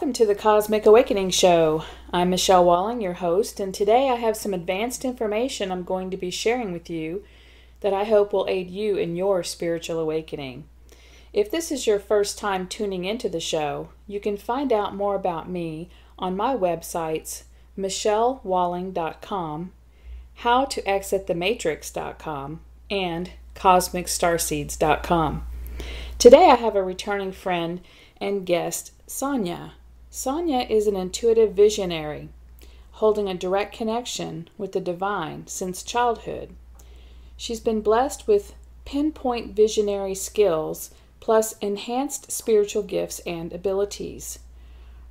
Welcome to the Cosmic Awakening Show. I'm Michelle Walling, your host, and today I have some advanced information I'm going to be sharing with you that I hope will aid you in your spiritual awakening. If this is your first time tuning into the show, you can find out more about me on my websites michellewalling.com, howtoexitthematrix.com, and cosmicstarseeds.com. Today I have a returning friend and guest, Sonja. Sonja is an intuitive visionary, holding a direct connection with the divine since childhood. She's been blessed with pinpoint visionary skills plus enhanced spiritual gifts and abilities.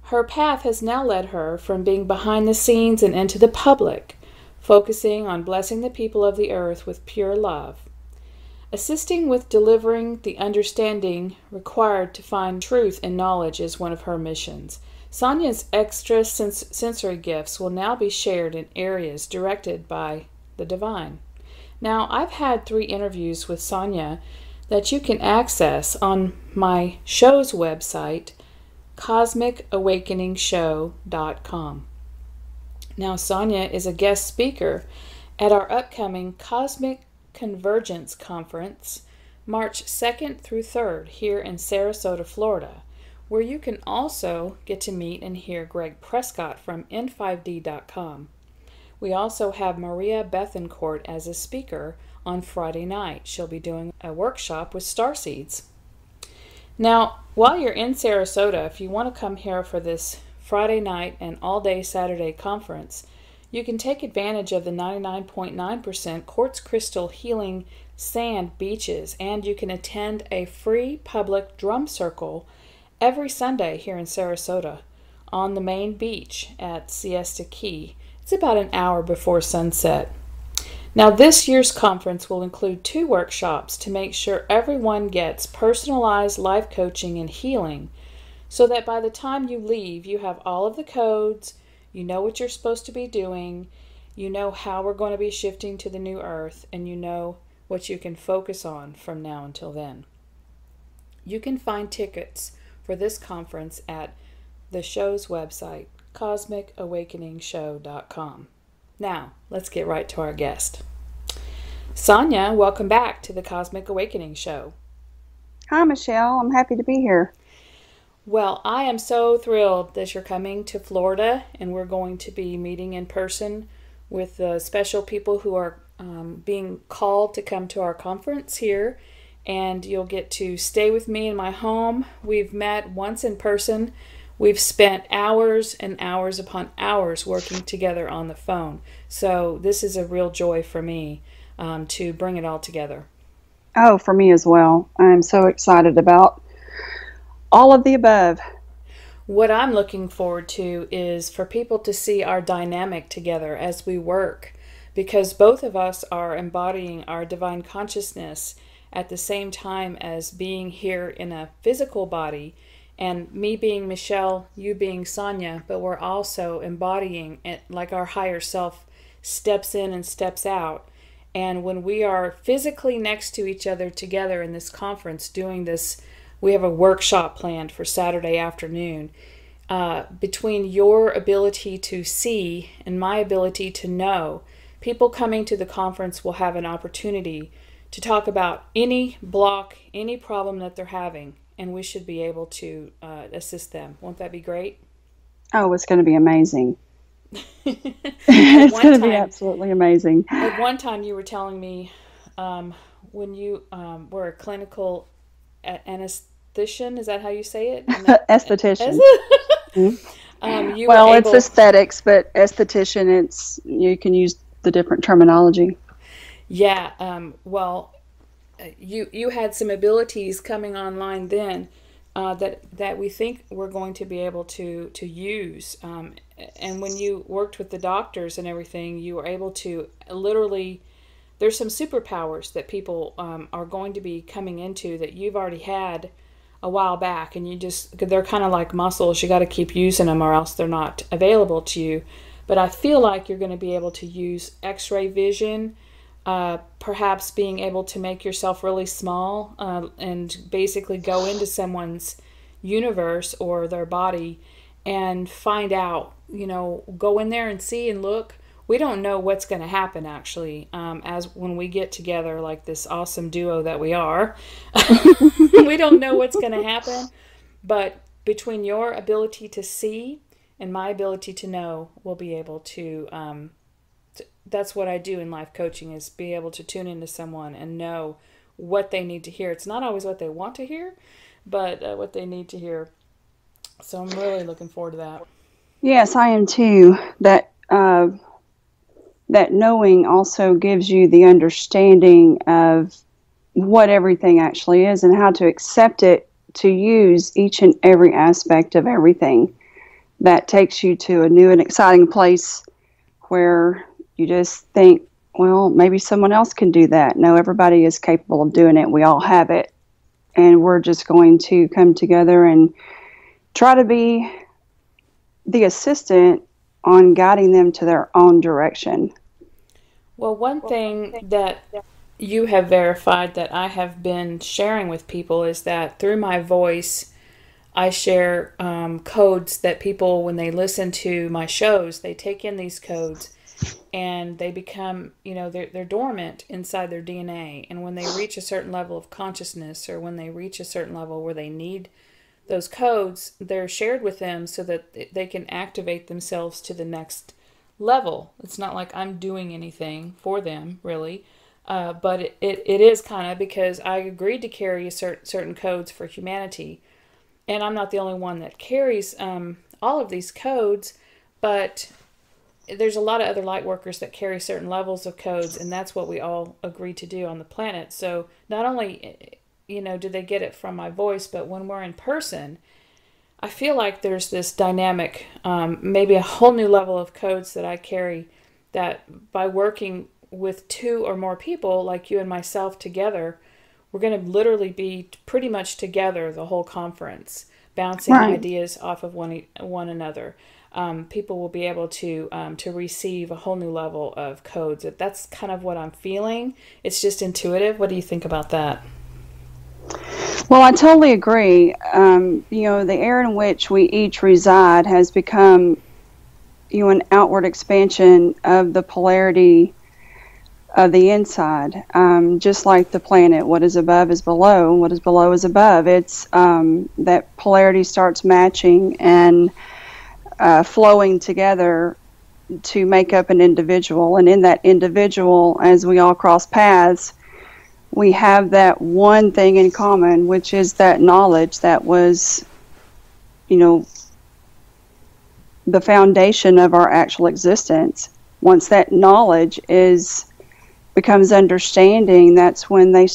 Her path has now led her from being behind the scenes and into the public, focusing on blessing the people of the earth with pure love. Assisting with delivering the understanding required to find truth and knowledge is one of her missions. Sonja's extra sens- sensory gifts will now be shared in areas directed by the divine. Now, I've had three interviews with Sonja that you can access on my show's website, cosmicawakeningshow.com. Now, Sonja is a guest speaker at our upcoming Cosmic Convergence Conference, March 2nd through 3rd, here in Sarasota, Florida, where you can also get to meet and hear Greg Prescott from in5d.com. We also have Maria Bethencourt as a speaker on Friday night. She'll be doing a workshop with starseeds. Now, while you're in Sarasota, if you want to come here for this Friday night and all day Saturday conference, you can take advantage of the 99.9% quartz crystal healing sand beaches, and you can attend a free public drum circle every Sunday here in Sarasota on the main beach at Siesta Key. It's about an hour before sunset. Now, this year's conference will include two workshops to make sure everyone gets personalized life coaching and healing so that by the time you leave, you have all of the codes you know what you're supposed to be doing. You know how we're going to be shifting to the new earth, and you know what you can focus on from now until then. You can find tickets for this conference at the show's website, cosmicawakeningshow.com. Now, let's get right to our guest. Sonja, welcome back to the Cosmic Awakening Show. Hi, Michelle. I'm happy to be here. Well, I am so thrilled that you're coming to Florida and we're going to be meeting in person with the special people who are um, being called to come to our conference here. And you'll get to stay with me in my home. We've met once in person. We've spent hours and hours upon hours working together on the phone. So, this is a real joy for me um, to bring it all together. Oh, for me as well. I'm so excited about all of the above. What I'm looking forward to is for people to see our dynamic together as we work, because both of us are embodying our divine consciousness at the same time as being here in a physical body, and me being Michelle, you being Sonja, but we're also embodying it like our higher self steps in and steps out. And when we are physically next to each other together in this conference doing this we have a workshop planned for Saturday afternoon. Uh, between your ability to see and my ability to know, people coming to the conference will have an opportunity to talk about any block, any problem that they're having, and we should be able to uh, assist them. Won't that be great? Oh, it's going to be amazing. it's going to be absolutely amazing. At one time, you were telling me um, when you um, were a clinical anesthetician. Is that how you say it? Esthetician. mm-hmm. um, well, it's aesthetics, but esthetician, it's you can use the different terminology. Yeah. Um, well, uh, you you had some abilities coming online then uh, that that we think we're going to be able to to use. Um, and when you worked with the doctors and everything, you were able to literally there's some superpowers that people um, are going to be coming into that you've already had a while back and you just they're kind of like muscles you got to keep using them or else they're not available to you but i feel like you're going to be able to use x-ray vision uh, perhaps being able to make yourself really small uh, and basically go into someone's universe or their body and find out, you know, go in there and see and look. We don't know what's going to happen actually um, as when we get together like this awesome duo that we are. we don't know what's going to happen, but between your ability to see and my ability to know, we'll be able to. Um, to that's what I do in life coaching is be able to tune into someone and know what they need to hear. It's not always what they want to hear, but uh, what they need to hear. So I'm really looking forward to that. Yes, I am too. That uh, that knowing also gives you the understanding of what everything actually is and how to accept it to use each and every aspect of everything. That takes you to a new and exciting place where you just think, well, maybe someone else can do that. No, everybody is capable of doing it. We all have it. And we're just going to come together and try to be the assistant on guiding them to their own direction. Well, one thing that you have verified that I have been sharing with people is that through my voice, I share um, codes that people, when they listen to my shows, they take in these codes and they become, you know, they're, they're dormant inside their DNA. And when they reach a certain level of consciousness or when they reach a certain level where they need those codes, they're shared with them so that they can activate themselves to the next level. It's not like I'm doing anything for them, really. Uh, but it, it, it is kind of because I agreed to carry certain, certain codes for humanity. And I'm not the only one that carries um, all of these codes, but there's a lot of other light workers that carry certain levels of codes, and that's what we all agree to do on the planet. So not only, you know, do they get it from my voice, but when we're in person, I feel like there's this dynamic, um, maybe a whole new level of codes that I carry. That by working with two or more people, like you and myself together, we're going to literally be pretty much together the whole conference, bouncing right. ideas off of one one another um, people will be able to um, to receive a whole new level of codes. That's kind of what I'm feeling. It's just intuitive. What do you think about that? Well, I totally agree. Um, you know, the air in which we each reside has become, you know, an outward expansion of the polarity of the inside. Um, just like the planet, what is above is below, and what is below is above. It's um, that polarity starts matching and uh, flowing together to make up an individual. And in that individual, as we all cross paths, we have that one thing in common, which is that knowledge that was, you know, the foundation of our actual existence. Once that knowledge is becomes understanding, that's when they,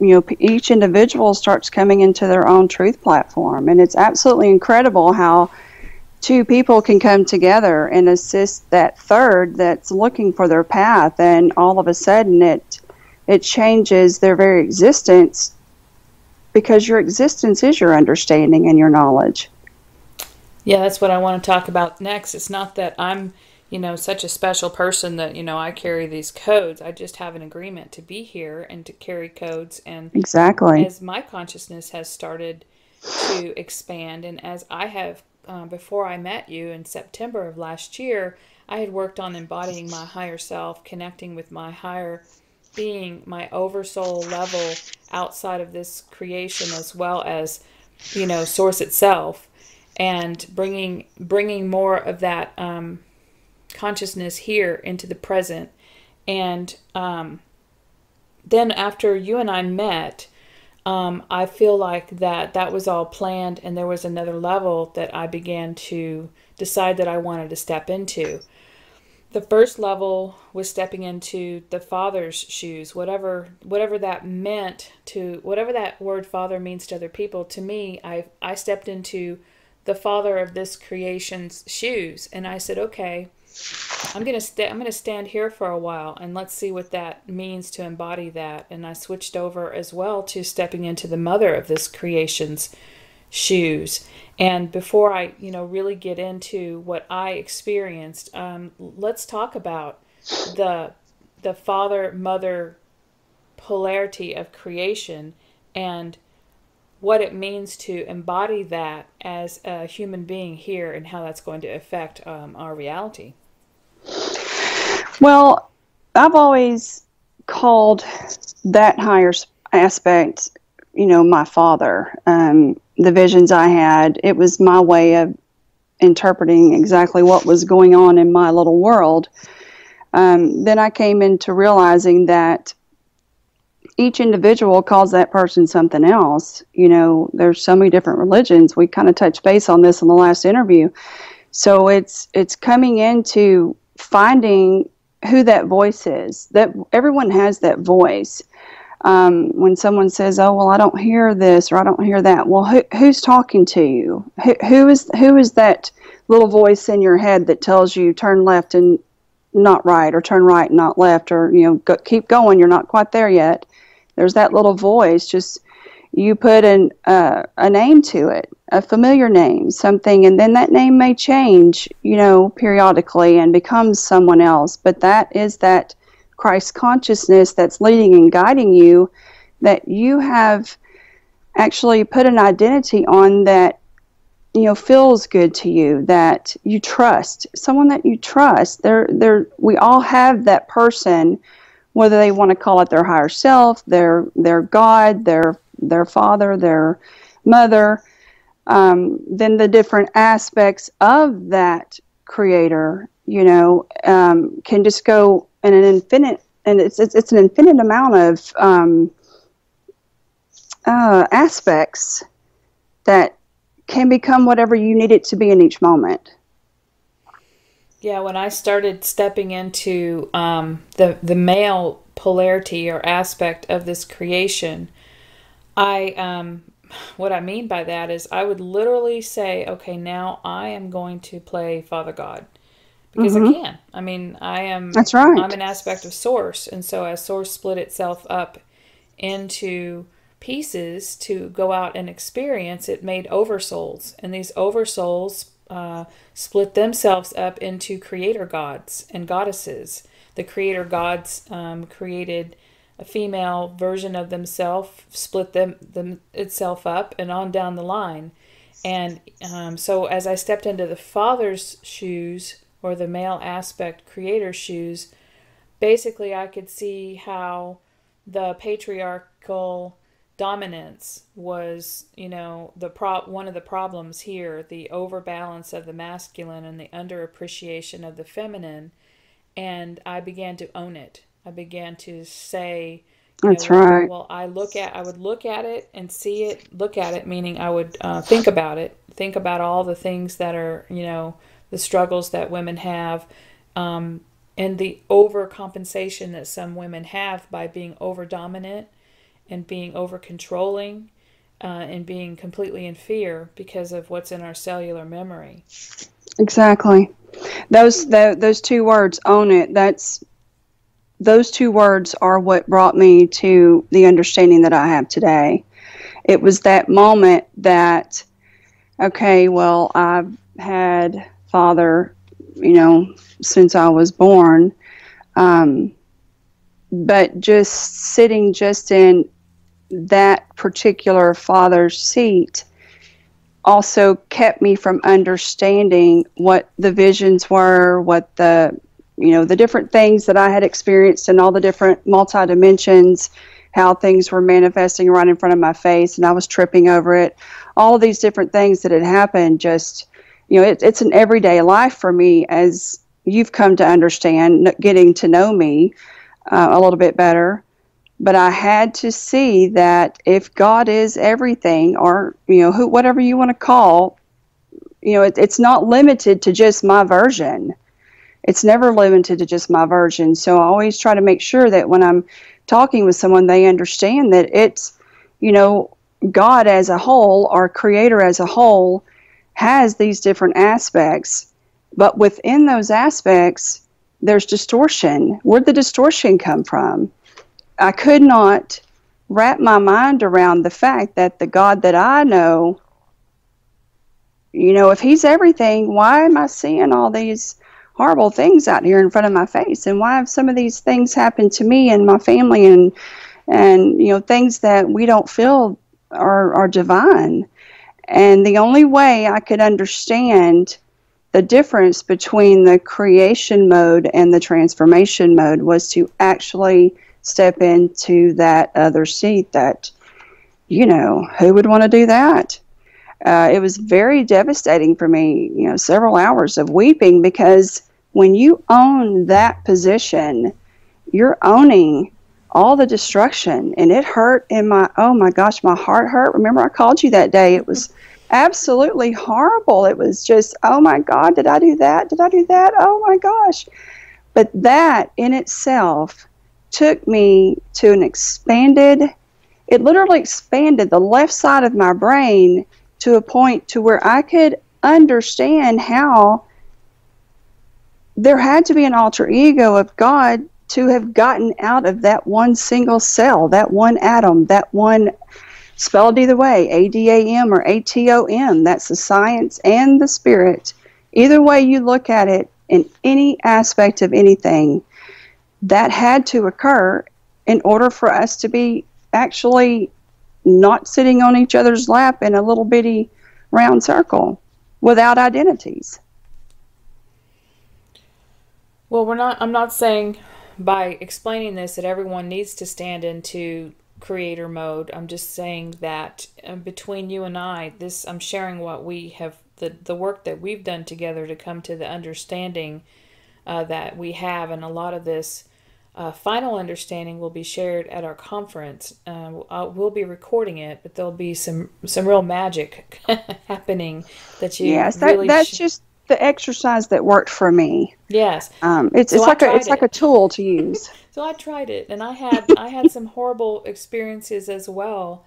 you know, each individual starts coming into their own truth platform, and it's absolutely incredible how two people can come together and assist that third that's looking for their path and all of a sudden it it changes their very existence because your existence is your understanding and your knowledge. Yeah that's what i want to talk about next. It's not that i'm you know such a special person that you know i carry these codes. I just have an agreement to be here and to carry codes. And exactly. as my consciousness has started to expand and as i have uh, before I met you in September of last year, I had worked on embodying my higher self, connecting with my higher being, my oversoul level outside of this creation, as well as, you know, source itself, and bringing bringing more of that um, consciousness here into the present. And um, then after you and I met, um, I feel like that that was all planned, and there was another level that I began to decide that I wanted to step into. The first level was stepping into the father's shoes, whatever whatever that meant to whatever that word father means to other people. To me, I I stepped into the father of this creation's shoes, and I said, okay, I'm gonna st- I'm gonna stand here for a while and let's see what that means to embody that. And I switched over as well to stepping into the mother of this creation's shoes. And before I, you know, really get into what I experienced, um, let's talk about the the father mother polarity of creation and what it means to embody that as a human being here and how that's going to affect um, our reality. Well, I've always called that higher aspect, you know, my father. Um, the visions I had, it was my way of interpreting exactly what was going on in my little world. Um, then I came into realizing that each individual calls that person something else. You know, there's so many different religions. We kind of touched base on this in the last interview. So it's it's coming into finding who that voice is. That everyone has that voice. Um, when someone says, "Oh, well, I don't hear this or I don't hear that," well, who, who's talking to you? Who, who is who is that little voice in your head that tells you turn left and not right, or turn right and not left, or you know, go, keep going, you're not quite there yet? There's that little voice. Just you put an uh, a name to it, a familiar name, something, and then that name may change, you know, periodically and becomes someone else. But that is that Christ consciousness that's leading and guiding you. That you have actually put an identity on that you know feels good to you that you trust someone that you trust there there we all have that person whether they want to call it their higher self, their their God, their their father, their mother, um, then the different aspects of that creator, you know, um, can just go in an infinite, and it's it's, it's an infinite amount of um, uh, aspects that can become whatever you need it to be in each moment. Yeah, when I started stepping into um, the the male polarity or aspect of this creation, I um, what I mean by that is I would literally say, okay, now I am going to play Father God because mm-hmm. I can. I mean, I am. That's right. I'm an aspect of Source, and so as Source split itself up into pieces to go out and experience, it made oversouls, and these oversouls uh, split themselves up into creator gods and goddesses. The creator gods um, created a female version of themselves, split them, them itself up, and on down the line. And um, so, as I stepped into the father's shoes or the male aspect creator shoes, basically I could see how the patriarchal dominance was, you know, the prop one of the problems here, the overbalance of the masculine and the underappreciation of the feminine, and I began to own it. I began to say, "That's know, right." Well, I look at, I would look at it and see it. Look at it, meaning I would uh, think about it. Think about all the things that are, you know, the struggles that women have. Um, and the overcompensation that some women have by being over dominant and being over controlling uh, and being completely in fear because of what's in our cellular memory. Exactly. Those the, those two words own it. That's those two words are what brought me to the understanding that I have today. It was that moment that okay, well, I've had father, you know, since I was born. Um, but just sitting just in that particular father's seat also kept me from understanding what the visions were, what the you know the different things that I had experienced and all the different multi dimensions, how things were manifesting right in front of my face, and I was tripping over it. All of these different things that had happened, just you know, it, it's an everyday life for me as you've come to understand, getting to know me uh, a little bit better but I had to see that if God is everything, or you know, who, whatever you want to call, you know, it, it's not limited to just my version. It's never limited to just my version. So I always try to make sure that when I'm talking with someone, they understand that it's, you know, God as a whole, or Creator as a whole, has these different aspects, but within those aspects, there's distortion. Where'd the distortion come from? I could not wrap my mind around the fact that the God that I know, you know, if He's everything, why am I seeing all these horrible things out here in front of my face? And why have some of these things happened to me and my family and and you know things that we don't feel are, are divine. And the only way I could understand the difference between the creation mode and the transformation mode was to actually step into that other seat that, you know, who would want to do that? Uh, it was very devastating for me, you know, several hours of weeping because when you own that position, you're owning all the destruction. And it hurt in my oh my gosh my heart hurt. Remember i called you that day. It was absolutely horrible. It was just oh my god did i do that? Did i do that? Oh my gosh. But that in itself took me to an expanded it literally expanded the left side of my brain to a point to where i could understand how there had to be an alter ego of god to have gotten out of that one single cell, that one atom, that one spelled either way, A D A M or A T O M. That's the science and the spirit. Either way you look at it, in any aspect of anything, that had to occur in order for us to be actually not sitting on each other's lap in a little bitty round circle without identities. Well, we're not I'm not saying by explaining this that everyone needs to stand into creator mode. I'm just saying that uh, between you and I, this I'm sharing what we have the the work that we've done together to come to the understanding uh, that we have, and a lot of this uh, final understanding will be shared at our conference. Uh, we'll be recording it, but there'll be some some real magic happening that you yes, that, that's sh- just the exercise that worked for me. Yes. Um, it's so it's like a it's it. like a tool to use. so I tried it, and I had I had some horrible experiences as well.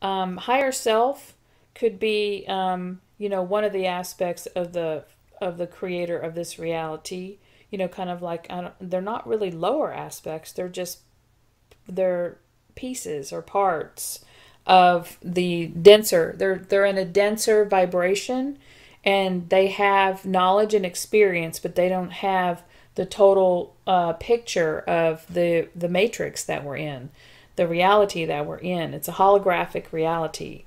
Um, higher self could be um, you know one of the aspects of the of the creator of this reality. You know, kind of like they're not really lower aspects; they're just they're pieces or parts of the denser. They're they're in a denser vibration and they have knowledge and experience, but they don't have the total uh, picture of the the matrix that we're in, the reality that we're in. It's a holographic reality,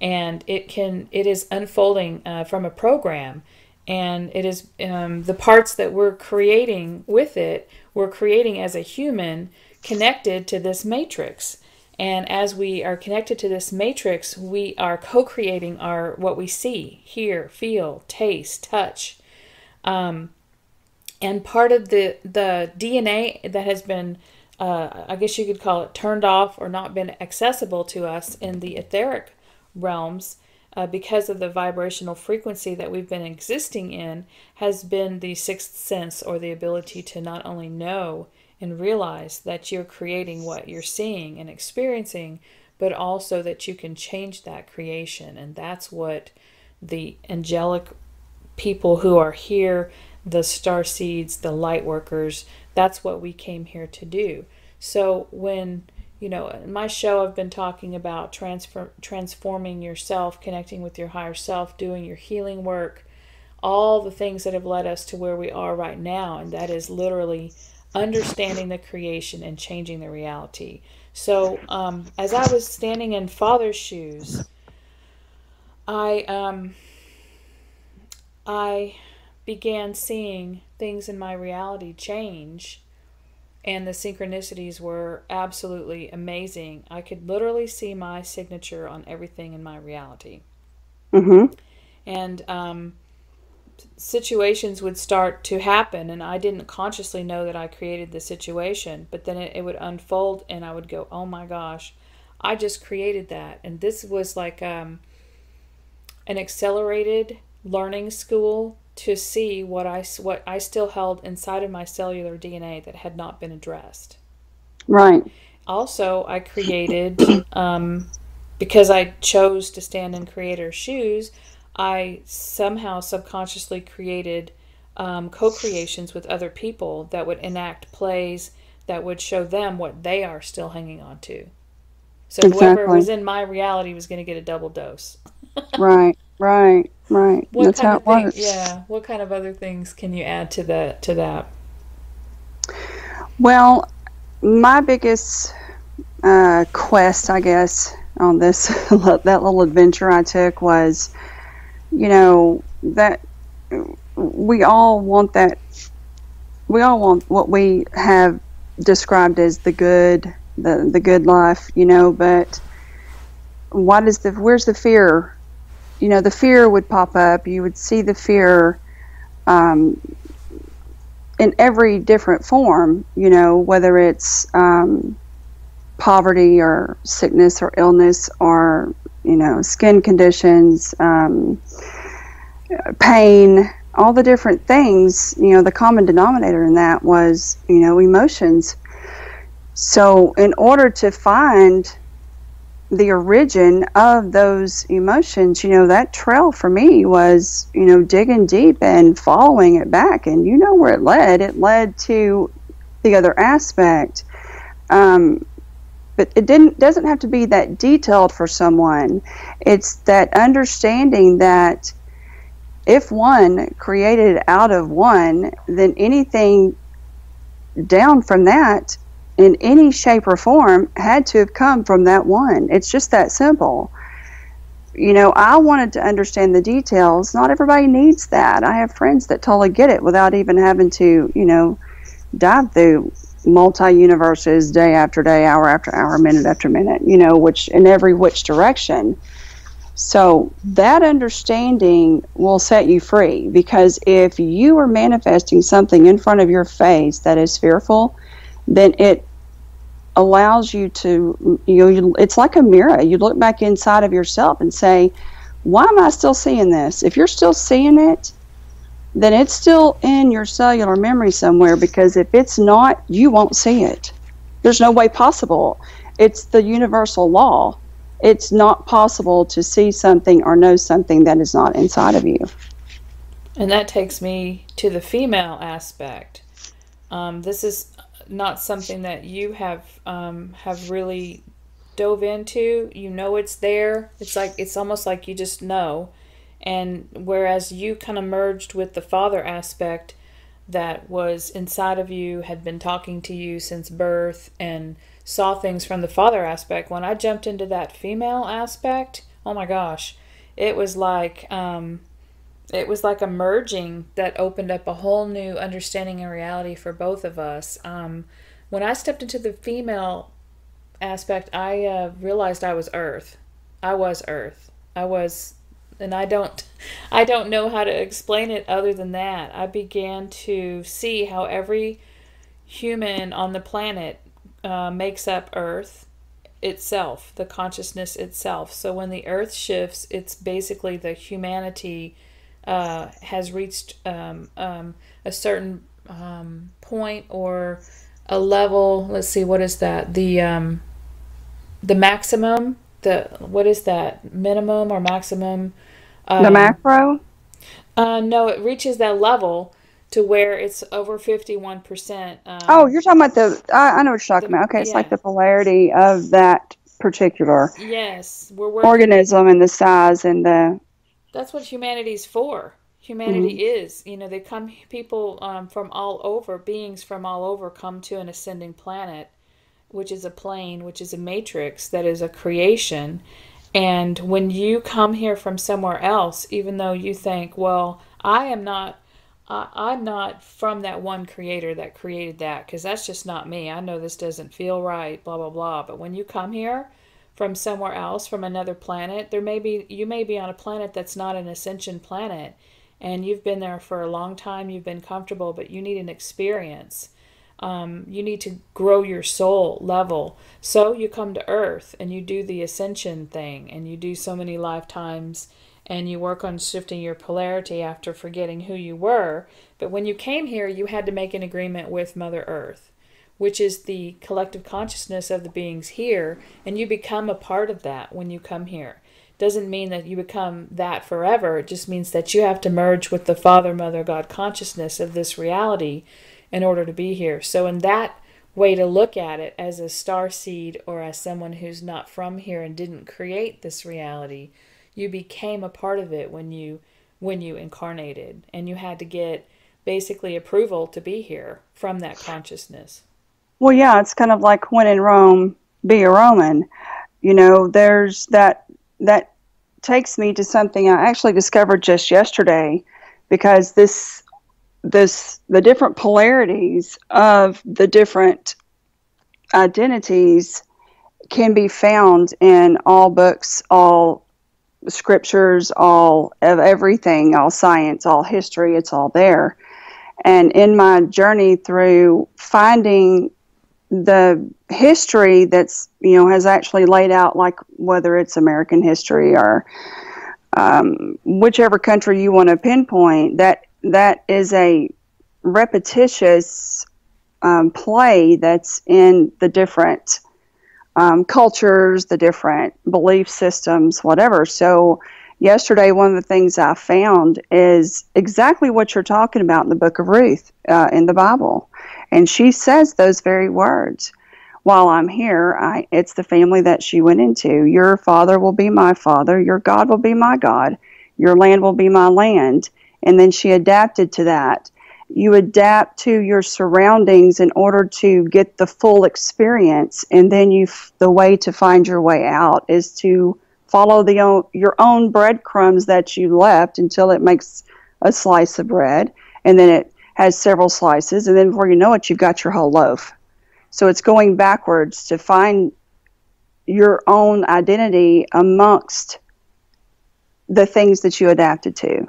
and it can it is unfolding uh, from a program, and it is um, the parts that we're creating with it. We're creating as a human connected to this matrix and as we are connected to this matrix, we are co-creating our what we see, hear, feel, taste, touch. Um, and part of the the DNA that has been, uh, I guess you could call it, turned off or not been accessible to us in the etheric realms uh, because of the vibrational frequency that we've been existing in, has been the sixth sense or the ability to not only know and realize that you're creating what you're seeing and experiencing, but also that you can change that creation. And that's what the angelic people who are here, the star seeds, the light workers, that's what we came here to do. So when you know, in my show, I've been talking about transfer, transforming yourself, connecting with your higher self, doing your healing work, all the things that have led us to where we are right now. And that is literally understanding the creation and changing the reality. So, um, as I was standing in Father's shoes, I um, I began seeing things in my reality change, and the synchronicities were absolutely amazing. I could literally see my signature on everything in my reality. Mm-hmm. And um, situations would start to happen and I didn't consciously know that I created the situation, but then it, it, would unfold and I would go, "Oh my gosh, I just created that." And this was like um, an accelerated learning school to see what I what I still held inside of my cellular DNA that had not been addressed. Right. Also, I created um, because I chose to stand in creator's shoes. I somehow subconsciously created um, co creations with other people that would enact plays that would show them what they are still hanging on to. So exactly. whoever was in my reality was going to get a double dose. right, right, right. What That's how it thing, works. Yeah. What kind of other things can you add to that? To that? Well, my biggest uh, quest, I guess, on this that little adventure I took was, you know, that we all want that. We all want what we have described as the good, the the good life, you know. But what is the? Where's the fear? You know, the fear would pop up. You would see the fear. Um, in every different form, you know, whether it's um, poverty or sickness or illness or, you know, skin conditions, um, pain, all the different things, you know, the common denominator in that was, you know, emotions. So, in order to find the origin of those emotions, you know, that trail for me was, you know, digging deep and following it back. And you know where it led. It led to the other aspect. Um, but it didn't doesn't have to be that detailed for someone. It's that understanding that if one created out of one, then anything down from that in any shape or form had to have come from that one. It's just that simple. You know, I wanted to understand the details. Not everybody needs that. I have friends that totally get it without even having to, you know, dive through multi universes day after day, hour after hour, minute after minute, you know, which in every which direction. So that understanding will set you free because if you are manifesting something in front of your face that is fearful, then it allows you to you know you, it's like a mirror you look back inside of yourself and say why am i still seeing this if you're still seeing it then it's still in your cellular memory somewhere because if it's not you won't see it there's no way possible it's the universal law it's not possible to see something or know something that is not inside of you and that takes me to the female aspect um, this is not something that you have um, have really dove into. You know it's there. It's like it's almost like you just know. And whereas you kind of merged with the father aspect that was inside of you, had been talking to you since birth, and saw things from the father aspect. When I jumped into that female aspect, oh my gosh, it was like um, it was like a merging that opened up a whole new understanding and reality for both of us. Um, when I stepped into the female aspect, I uh, realized I was Earth. I was Earth. I was, and I don't, I don't know how to explain it other than that. I began to see how every human on the planet uh, makes up Earth itself, the consciousness itself. So when the Earth shifts, it's basically the humanity uh, has reached um, um, a certain um, point or a level. Let's see, what is that? The um, the maximum. The what is that? Minimum or maximum? Um, the macro. Uh, no, it reaches that level to where it's over fifty-one percent. Um, oh, you're talking about the. I, I know what you're talking the, about. Okay, it's yeah. like the polarity of that particular. Yes, organism and the size and the that's what humanity's for. Humanity mm-hmm. is, you know, they come people um, from all over, beings from all over come to an ascending planet, which is a plane, which is a matrix that is a creation. And when you come here from somewhere else, even though you think, well, I am not I'm not from that one creator that created that because that's just not me. I know this doesn't feel right, blah, blah, blah. But when you come here from somewhere else, from another planet. There may be you may be on a planet that's not an ascension planet and you've been there for a long time, you've been comfortable, but you need an experience. Um, you need to grow your soul level. So you come to Earth and you do the ascension thing and you do so many lifetimes and you work on shifting your polarity after forgetting who you were. But when you came here, you had to make an agreement with Mother Earth which is the collective consciousness of the beings here, and you become a part of that when you come here. Doesn't mean that you become that forever. It just means that you have to merge with the Father, Mother, God consciousness of this reality in order to be here. So, in that way to look at it as a star seed or as someone who's not from here and didn't create this reality, you became a part of it when you when you incarnated and you had to get basically approval to be here from that consciousness. Well, yeah, it's kind of like when in Rome, be a Roman. You know, there's that that takes me to something I actually discovered just yesterday because this this the different polarities of the different identities can be found in all books, all scriptures, all of everything, all science, all history, it's all there. And in my journey through finding the history that's, you know, has actually laid out, like whether it's American history or um, whichever country you want to pinpoint, that that is a repetitious um, play that's in the different um, cultures, the different belief systems, whatever. So, yesterday, one of the things I found is exactly what you're talking about in the book of Ruth uh, in the Bible. And she says those very words. While I'm here, I, it's the family that she went into. Your father will be my father. Your God will be my God. Your land will be my land. And then she adapted to that. You adapt to your surroundings in order to get the full experience and then you the way to find your way out is to follow the your own breadcrumbs that you left until it makes a slice of bread and then it has several slices and then before you know it you've got your whole loaf. So it's going backwards to find your own identity amongst the things that you adapted to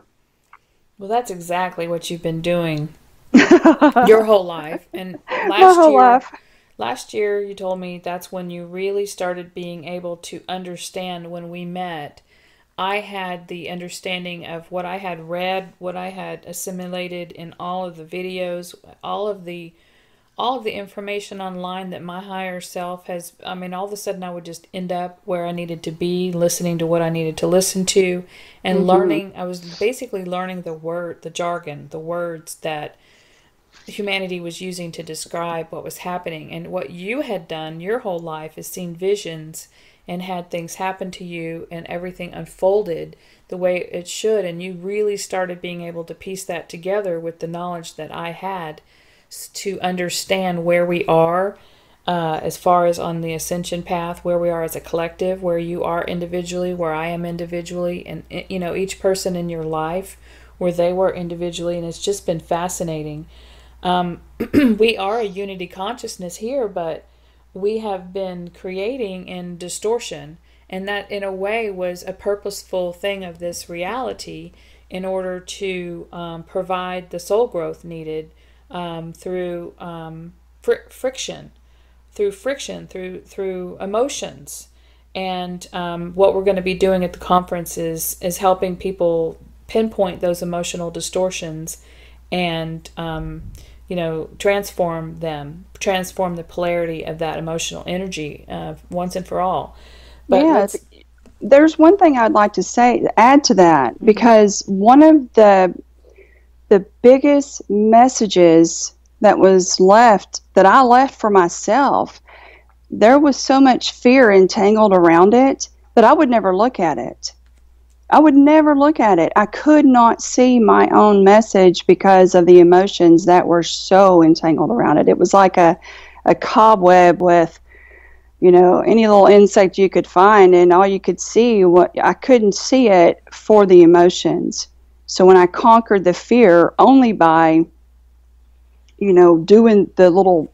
well, that's exactly what you've been doing your whole life. And last year, life. last year you told me that's when you really started being able to understand. When we met, I had the understanding of what I had read, what I had assimilated in all of the videos, all of the all of the information online that my higher self has i mean all of a sudden i would just end up where i needed to be listening to what i needed to listen to and mm-hmm. learning. I was basically learning the word the jargon the words that humanity was using to describe what was happening. And what you had done your whole life is seen visions and had things happen to you and everything unfolded the way it should. And you really started being able to piece that together with the knowledge that i had to understand where we are uh, as far as on the ascension path, where we are as a collective, where you are individually, where I am individually, and you know each person in your life where they were individually, and it's just been fascinating. Um, we are a unity consciousness here, but we have been creating in distortion, and that in a way was a purposeful thing of this reality in order to um, provide the soul growth needed um, through um, fr- friction, through friction, through through emotions. And um, what we're going to be doing at the conference is is helping people pinpoint those emotional distortions and um, you know transform them, transform the polarity of that emotional energy uh, once and for all. But yeah, there's one thing I'd like to say add to that mm-hmm. because one of the the biggest messages that was left that I left for myself, there was so much fear entangled around it that I would never look at it. I would never look at it. I could not see my own message because of the emotions that were so entangled around it. It was like a, a cobweb with, you know, any little insect you could find, and all you could see what I couldn't see it for the emotions. So when I conquered the fear only by, you know, doing the little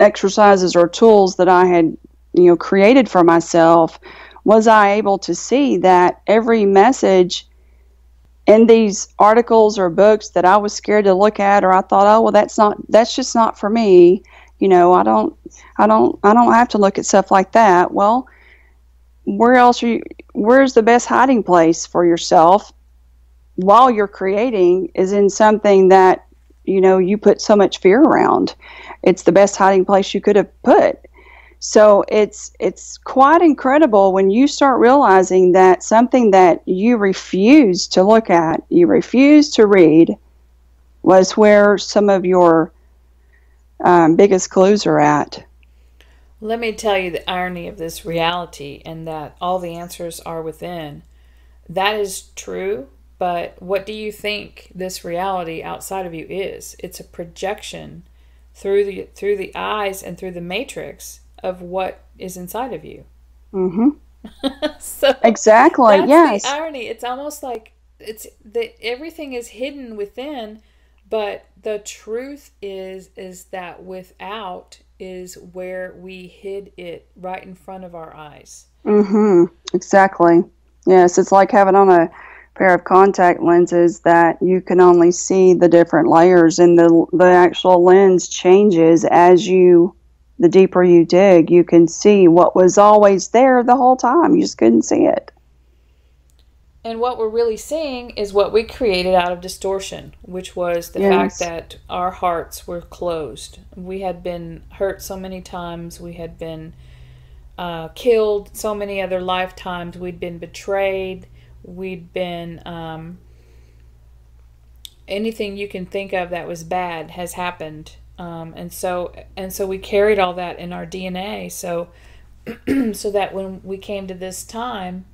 exercises or tools that I had, you know, created for myself, was I able to see that every message in these articles or books that I was scared to look at or I thought, oh well that's not that's just not for me. You know, I don't I don't I don't have to look at stuff like that. Well, where else are you where's the best hiding place for yourself while you're creating is in something that you know you put so much fear around. It's the best hiding place you could have put. So it's it's quite incredible when you start realizing that something that you refuse to look at you refuse to read was where some of your um, biggest clues are at. Let me tell you the irony of this reality and that all the answers are within. That is true but what do you think this reality outside of you is? It's a projection through the through the eyes and through the matrix of what is inside of you. Mm-hmm. so exactly. yes. the irony. It's almost like it's that everything is hidden within, but the truth is is that without is where we hid it right in front of our eyes. Mm-hmm. Exactly. Yes, it's like having on a pair of contact lenses that you can only see the different layers, and the the actual lens changes as you. The deeper you dig, you can see what was always there the whole time. You just couldn't see it. And what we're really seeing is what we created out of distortion, which was the Yes. fact that our hearts were closed. We had been hurt so many times, we had been uh, killed so many other lifetimes, we'd been betrayed, we'd been. Um, anything you can think of that was bad has happened. Um, and so and so we carried all that in our DNA so so that when we came to this time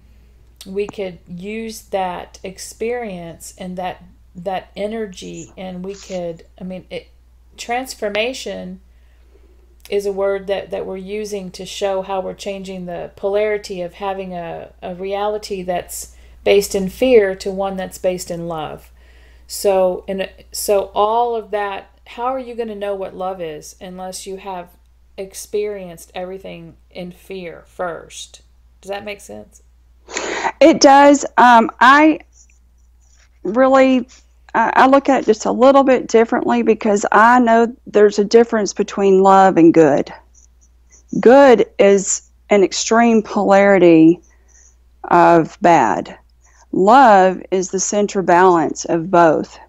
we could use that experience and that that energy and we could i mean it transformation is a word that that we're using to show how we're changing the polarity of having a, a reality that's based in fear to one that's based in love so and so all of that how are you going to know what love is unless you have experienced everything in fear first does that make sense It does. Um, I really, I look at it just a little bit differently because I know there's a difference between love and good. Good is an extreme polarity of bad. Love is the center balance of both.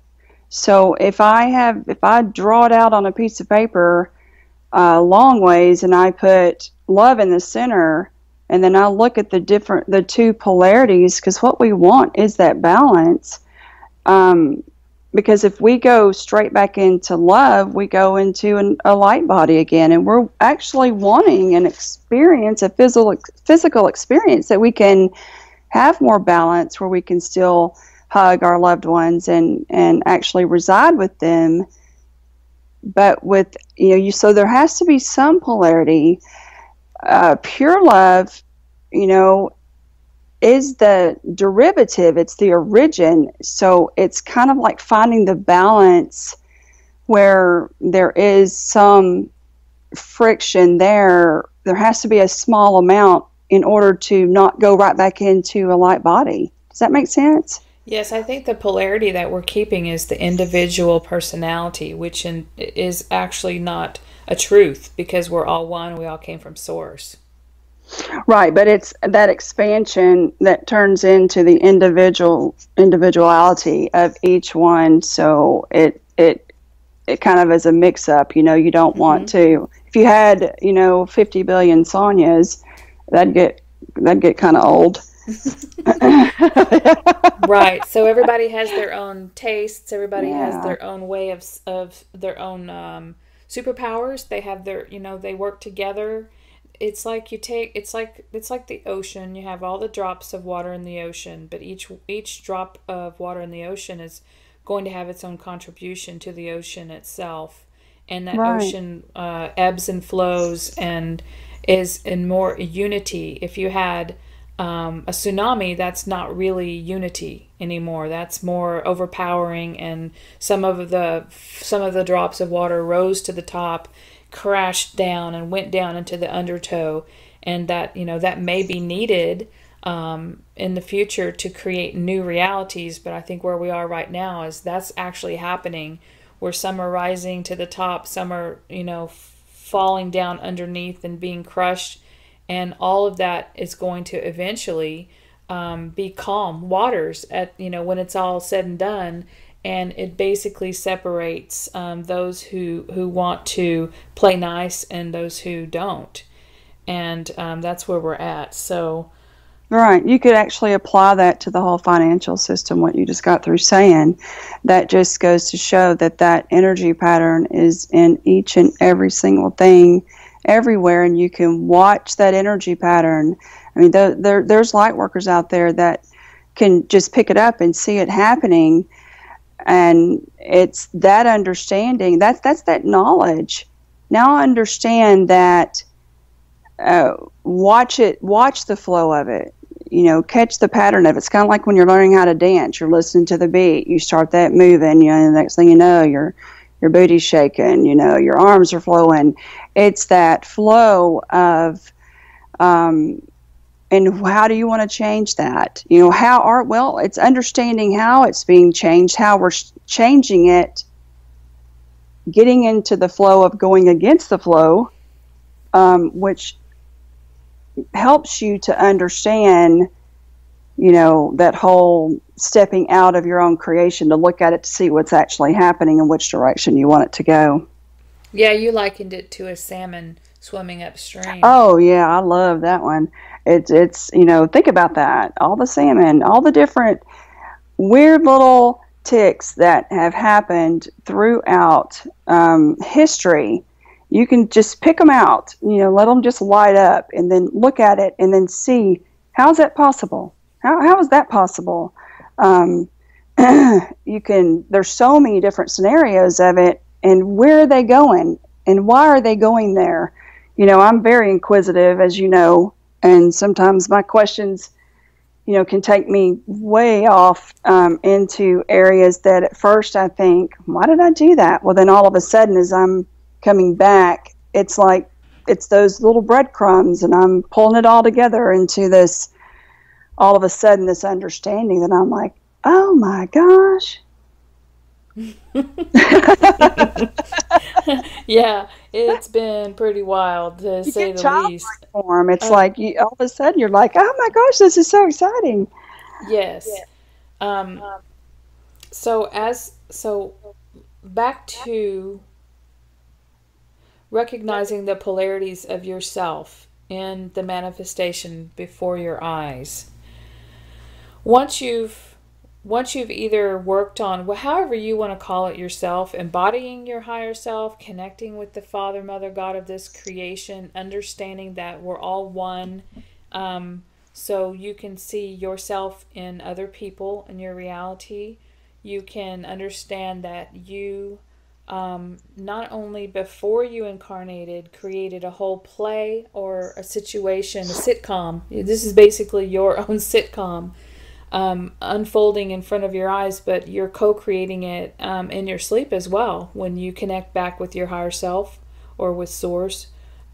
So if I have, if I draw it out on a piece of paper uh, long ways and I put love in the center, and then I look at the different the two polarities because what we want is that balance. Um, because if we go straight back into love, we go into an, a light body again, and we're actually wanting an experience, a physical physical experience that we can have more balance, where we can still hug our loved ones and and actually reside with them. But with you know, you so there has to be some polarity uh, pure love, you know, is the derivative, it's the origin. So it's kind of like finding the balance where there is some friction there. There has to be a small amount in order to not go right back into a light body. Does that make sense? Yes, I think the polarity that we're keeping is the individual personality, which in, is actually not a truth because we're all one. We all came from source. Right, but it's that expansion that turns into the individual individuality of each one. So it it it kind of is a mix up. You know, you don't want mm-hmm. to. If you had you know fifty billion Sonjas, that'd get that'd get kind of old. right. So everybody has their own tastes. Everybody Yeah. has their own way of of their own um, superpowers. They have their you know they work together. It's like you take it's like it's like the ocean. You have all the drops of water in the ocean, but each each drop of water in the ocean is going to have its own contribution to the ocean itself. And that Right. ocean uh, ebbs and flows and is in more unity. If you had um, a tsunami, that's not really unity anymore. That's more overpowering, and some of the some of the drops of water rose to the top, crashed down, and went down into the undertow, and that you know that may be needed um, in the future to create new realities. But I think where we are right now is that's actually happening, where some are rising to the top, some are you know falling down underneath and being crushed and all of that is going to eventually um, be calm waters at you know when it's all said and done and it basically separates um, those who who want to play nice and those who don't. And um, that's where we're at. So Right. You could actually apply that to the whole financial system, what you just got through saying. That just goes to show that that energy pattern is in each and every single thing everywhere, and you can watch that energy pattern. I mean, there, there, there's light workers out there that can just pick it up and see it happening. And it's that understanding, that's, that's that knowledge. Now I understand that uh, watch it, watch the flow of it. You know, catch the pattern of it. It's kind of like when you're learning how to dance. You're listening to the beat. You start that moving. You know, the next thing you know, your your booty's shaking. You know, your arms are flowing. It's that flow of, um, and how do you want to change that? You know, how are well? It's understanding how it's being changed, how we're changing it, getting into the flow of going against the flow, um, which helps you to understand, you know, that whole stepping out of your own creation to look at it to see what's actually happening and which direction you want it to go. Yeah, you likened it to a salmon swimming upstream. Oh yeah, I love that one. It's it's you know think about that. All the salmon, all the different weird little ticks that have happened throughout um, history you can just pick them out, you know, let them just light up and then look at it and then see how is that possible? How, how is that possible? Um, you can, there's so many different scenarios of it and where are they going and why are they going there? You know, I'm very inquisitive, as you know, and sometimes my questions, you know, can take me way off um, into areas that at first I think, why did I do that? Well, then all of a sudden, as I'm coming back, it's like it's those little breadcrumbs, and I'm pulling it all together into this. All of a sudden, this understanding that I'm like, oh my gosh. yeah, it's been pretty wild to you say the least. Form. It's uh, like you, all of a sudden you're like, oh my gosh, this is so exciting. Yes. Um, so as so back to recognizing the polarities of yourself in the manifestation before your eyes. Once you've once you've either worked on however you want to call it yourself, embodying your higher self, connecting with the Father, Mother, God of this creation, understanding that we're all one, um, so you can see yourself in other people in your reality. You can understand that you um, not only before you incarnated created a whole play or a situation, a sitcom. This is basically your own sitcom um, unfolding in front of your eyes, but you're co creating it um, in your sleep as well when you connect back with your higher self or with Source.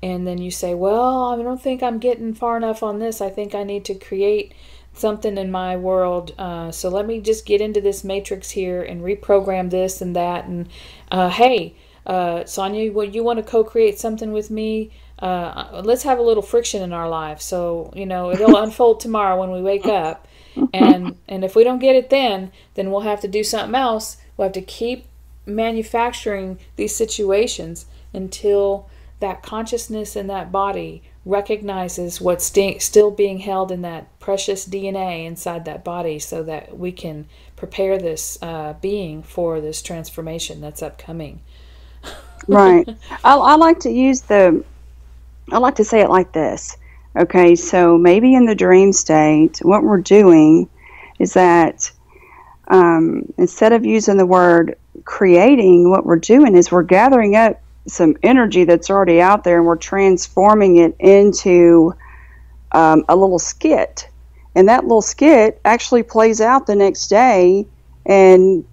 And then you say, Well, I don't think I'm getting far enough on this. I think I need to create something in my world. Uh, so let me just get into this matrix here and reprogram this and that. And uh, hey, uh, Sonja, you want to co-create something with me? Uh, let's have a little friction in our life. So you know it'll unfold tomorrow when we wake up. And and if we don't get it then, then we'll have to do something else. We'll have to keep manufacturing these situations until that consciousness in that body recognizes what's st- still being held in that precious DNA inside that body so that we can prepare this uh, being for this transformation that's upcoming. right. I, I like to use the, I like to say it like this. Okay, so maybe in the dream state, what we're doing is that um, instead of using the word creating, what we're doing is we're gathering up some energy that's already out there and we're transforming it into um, a little skit. And that little skit actually plays out the next day. And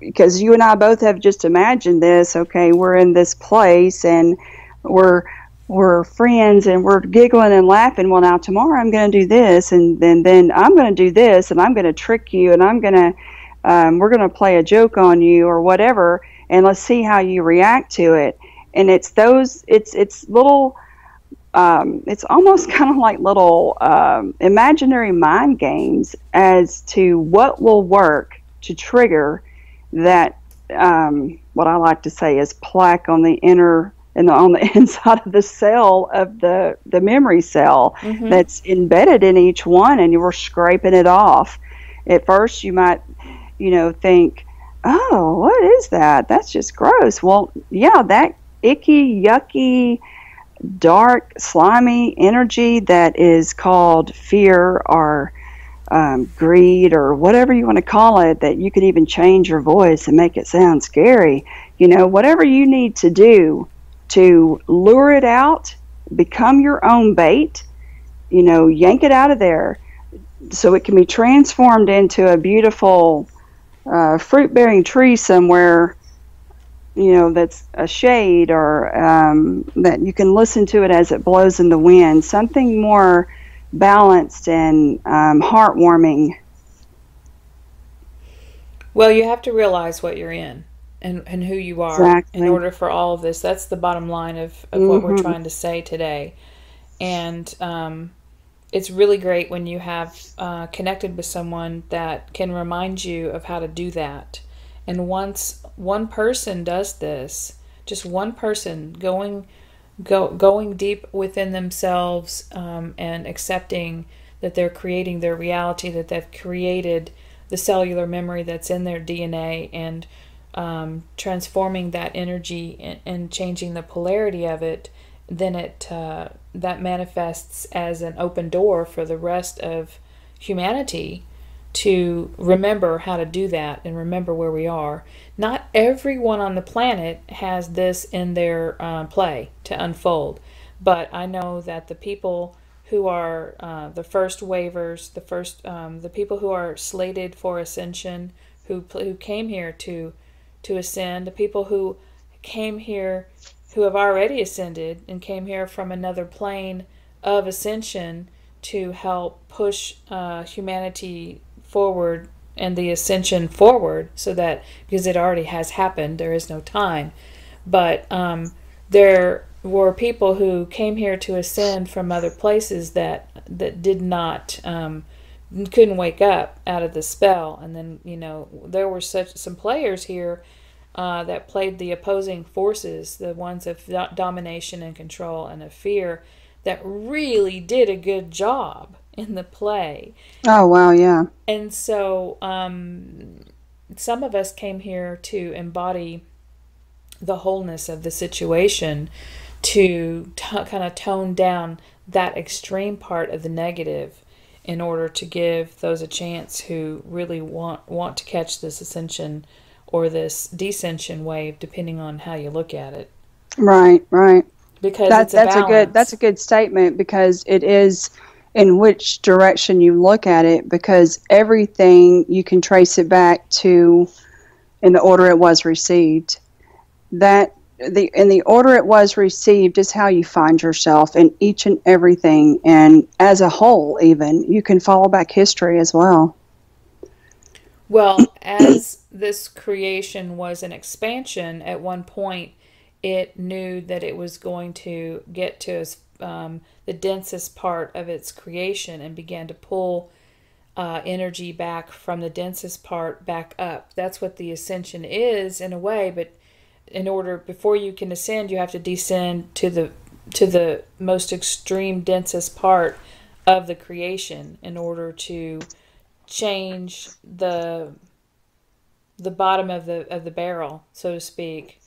because you and I both have just imagined this, okay, we're in this place and we're we're friends and we're giggling and laughing. Well, now tomorrow I'm going to do this, and then then I'm going to do this, and I'm going to trick you, and I'm going to um, we're going to play a joke on you or whatever and let's see how you react to it. And it's those, it's it's little, um, it's almost kind of like little um, imaginary mind games as to what will work to trigger that. Um, what I like to say is plaque on the inner and on the inside of the cell of the the memory cell mm-hmm. that's embedded in each one, and you were scraping it off. At first, you might, you know, think, oh, what is that? That's just gross. Well, yeah, that icky, yucky, dark, slimy energy that is called fear or um, greed or whatever you want to call it, that you could even change your voice and make it sound scary. You know, whatever you need to do to lure it out become your own bait. You know, yank it out of there so it can be transformed into a beautiful uh, fruit bearing tree somewhere you know that's a shade or um, that you can listen to it as it blows in the wind something more balanced and um, heartwarming well you have to realize what you're in and, and who you are exactly. in order for all of this that's the bottom line of, of mm-hmm. what we're mm-hmm. trying to say today and um, it's really great when you have uh, connected with someone that can remind you of how to do that. And once one person does this, just one person going go going deep within themselves um, and accepting that they're creating their reality, that they've created the cellular memory that's in their DNA, and um, transforming that energy and, and, changing the polarity of it, then it uh, that manifests as an open door for the rest of humanity to remember how to do that and remember where we are. Not everyone on the planet has this in their uh, play to unfold, but I know that the people who are uh, the first wavers, the first, um, the people who are slated for ascension, who who came here to to ascend, the people who came here who have already ascended and came here from another plane of ascension to help push uh, humanity forward and the ascension forward so that because it already has happened there is no time. But um, there were people who came here to ascend from other places that that did not um, couldn't wake up out of the spell. And then you know there were such some players here uh, that played the opposing forces the ones of domination and control and of fear that really did a good job in the play. Oh wow, yeah. And so um, some of us came here to embody the wholeness of the situation, to kind of tone down that extreme part of the negative in order to give those a chance who really want want to catch this ascension or this descension wave depending on how you look at it right right because that, that's a, a good that's a good statement because it is in which direction you look at it because everything you can trace it back to in the order it was received. That the in the order it was received is how you find yourself in each and everything and as a whole even you can follow back history as well. Well, as this creation was an expansion at one point it knew that it was going to get to um, the densest part of its creation and began to pull uh, energy back from the densest part back up. That's what the ascension is in a way, but in order before you can ascend, you have to descend to the to the most extreme densest part of the creation in order to change the the bottom of the of the barrel, so to speak,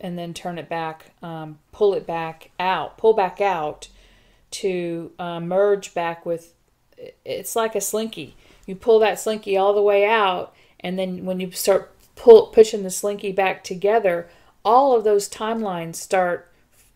and then turn it back, um, pull it back out, pull back out to uh, merge back with it's like a slinky. You pull that slinky all the way out, and then when you start pull pushing the slinky back together, all of those timelines start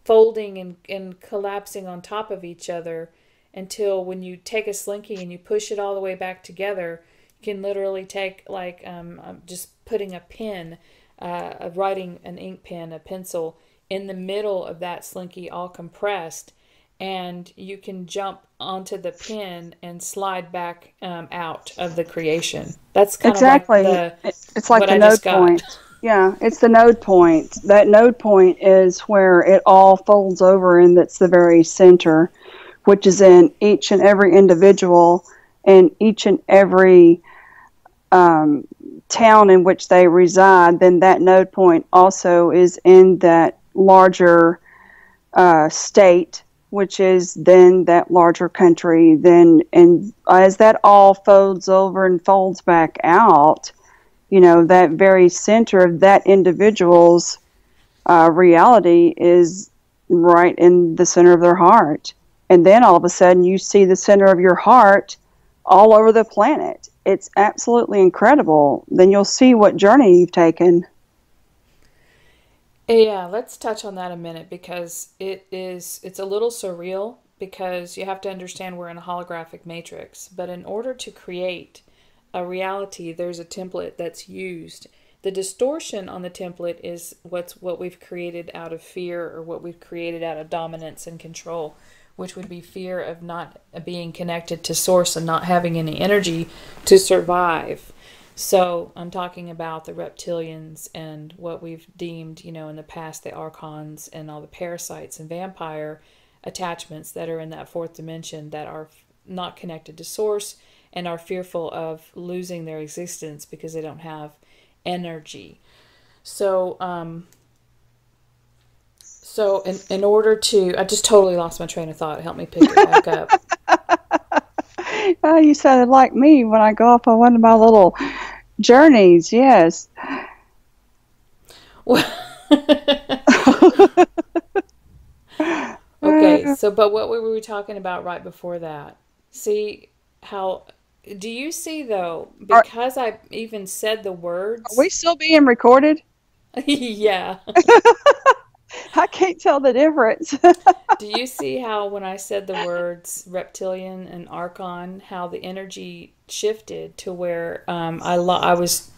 folding and, and collapsing on top of each other until when you take a slinky and you push it all the way back together, you can literally take like um, just putting a pen, uh, writing an ink pen, a pencil in the middle of that slinky all compressed and you can jump onto the pin and slide back um, out of the creation. That's kind exactly. of like the, it's like the I node point. Yeah, it's the node point. That node point is where it all folds over, and that's the very center, which is in each and every individual and each and every um, town in which they reside. Then that node point also is in that larger uh, state which is then that larger country then and as that all folds over and folds back out you know that very center of that individual's uh, reality is right in the center of their heart and then all of a sudden you see the center of your heart all over the planet. It's absolutely incredible. Then you'll see what journey you've taken. Yeah, let's touch on that a minute because it is it's a little surreal because you have to understand we're in a holographic matrix, but in order to create a reality, there's a template that's used. The distortion on the template is what's what we've created out of fear or what we've created out of dominance and control, which would be fear of not being connected to source and not having any energy to survive. So I'm talking about the reptilians and what we've deemed, you know, in the past the archons and all the parasites and vampire attachments that are in that fourth dimension that are not connected to source and are fearful of losing their existence because they don't have energy. So, um, so in, in order to, I just totally lost my train of thought. Help me pick it back up. oh, you sounded like me when I go off on one of my little journeys. Yes. okay, so but what were we talking about right before that? See how do you see though because Are, I even said the words Are we still being recorded? yeah. I can't tell the difference. Do you see how when I said the words reptilian and archon, how the energy shifted to where um, I lo- I was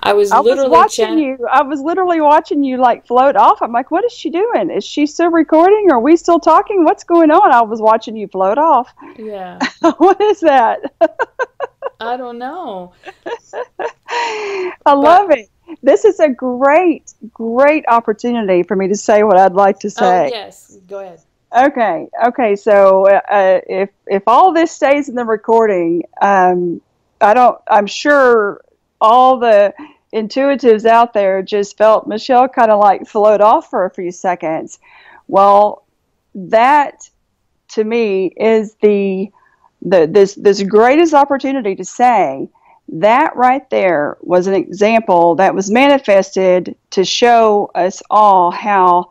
I was I literally was watching you. I was literally watching you like float off. I'm like, what is she doing? Is she still recording? Are we still talking? What's going on? I was watching you float off. Yeah. what is that? I don't know. I but, love it this is a great, great opportunity for me to say what I'd like to say. Oh, yes, go ahead. Okay, okay. So uh, if if all this stays in the recording, um, I don't. I'm sure all the intuitives out there just felt Michelle kind of like float off for a few seconds. Well, that to me is the the this this greatest opportunity to say that right there was an example that was manifested to show us all how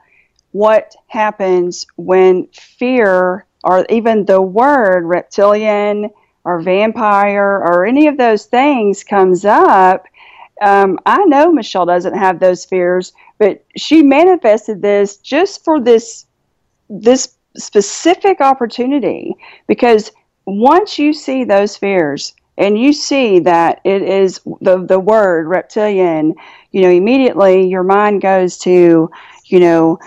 what happens when fear or even the word reptilian or vampire or any of those things comes up. Um, I know Michelle doesn't have those fears, but she manifested this just for this this specific opportunity because once you see those fears and you see that it is the the word reptilian you know immediately your mind goes to you know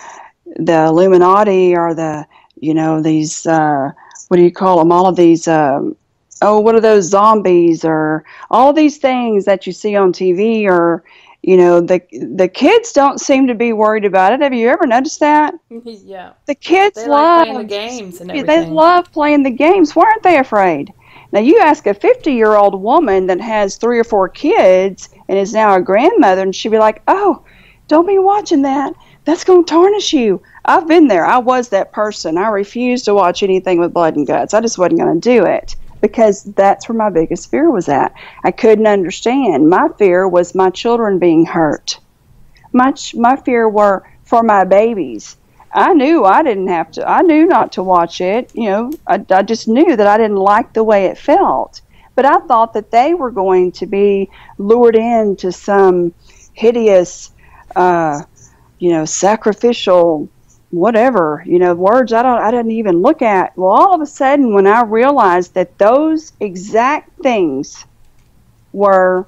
the illuminati or the you know these uh, what do you call them? All of these um, oh what are those zombies or all these things that you see on tv or you know the the kids don't seem to be worried about it. Have you ever noticed that? Yeah. The kids they love like playing the games and everything. they love playing the games. Why aren't they afraid now, you ask a 50 year old woman that has three or four kids and is now a grandmother, and she'd be like, oh, don't be watching that. That's going to tarnish you. I've been there. I was that person. I refused to watch anything with blood and guts. I just wasn't going to do it because that's where my biggest fear was at. I couldn't understand. My fear was my children being hurt. My, my fear were for my babies I knew I didn't have to. I knew not to watch it. You know, I, I just knew that I didn't like the way it felt. But I thought that they were going to be lured into some hideous, uh, you know, sacrificial, whatever. You know, words I don't. I didn't even look at. Well, all of a sudden, when I realized that those exact things were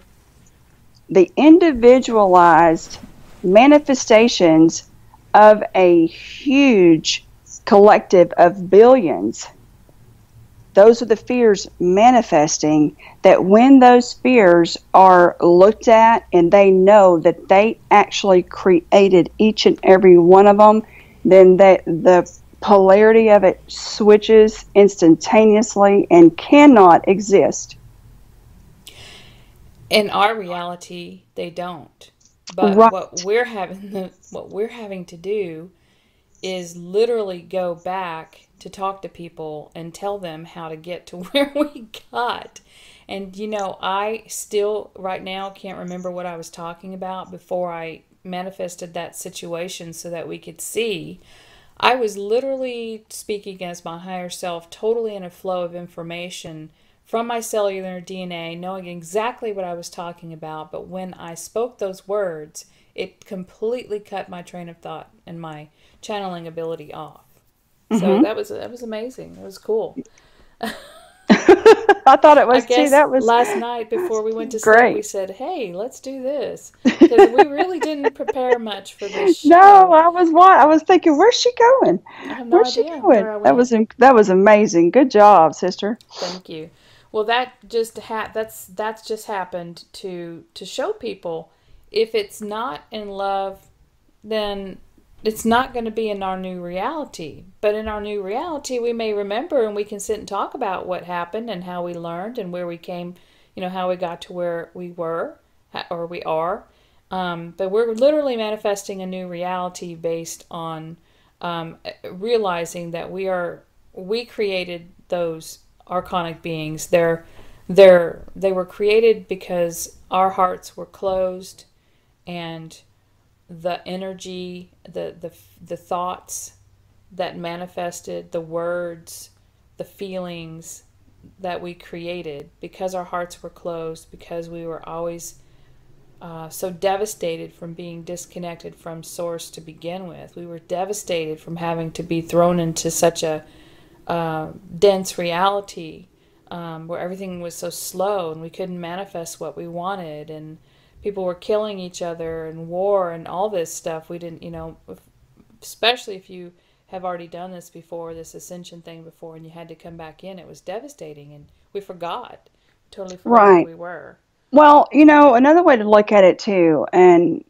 the individualized manifestations of a huge collective of billions. Those are the fears manifesting that when those fears are looked at and they know that they actually created each and every one of them, then that the polarity of it switches instantaneously and cannot exist. In our reality, they don't. But right. what we're having the, what we're having to do is literally go back to talk to people and tell them how to get to where we got. And you know, I still right now can't remember what I was talking about before I manifested that situation so that we could see. I was literally speaking as my higher self, totally in a flow of information from my cellular DNA, knowing exactly what I was talking about. But when I spoke those words, it completely cut my train of thought and my channeling ability off. Mm-hmm. So that was that was amazing. That was cool. I thought it was too. That was last night before we went to sleep. Great. We said, "Hey, let's do this," because we really didn't prepare much for this. Show. No, I was what I was thinking. Where's she going? No where's she going? Where that was that was amazing. Good job, sister. Thank you. Well, that just ha- that's that's just happened to to show people if it's not in love, then it's not going to be in our new reality. But in our new reality, we may remember and we can sit and talk about what happened and how we learned and where we came, you know, how we got to where we were or we are. Um, but we're literally manifesting a new reality based on um, realizing that we are we created those archonic beings. They're they're they were created because our hearts were closed and the energy, the the the thoughts that manifested, the words, the feelings that we created because our hearts were closed, because we were always uh, so devastated from being disconnected from source to begin with. We were devastated from having to be thrown into such a uh, dense reality um, where everything was so slow and we couldn't manifest what we wanted and people were killing each other and war and all this stuff. We didn't, you know, especially if you have already done this before, this ascension thing before, and you had to come back in, it was devastating, and we forgot, totally forgot right. we were. Well, you know, another way to look at it too, and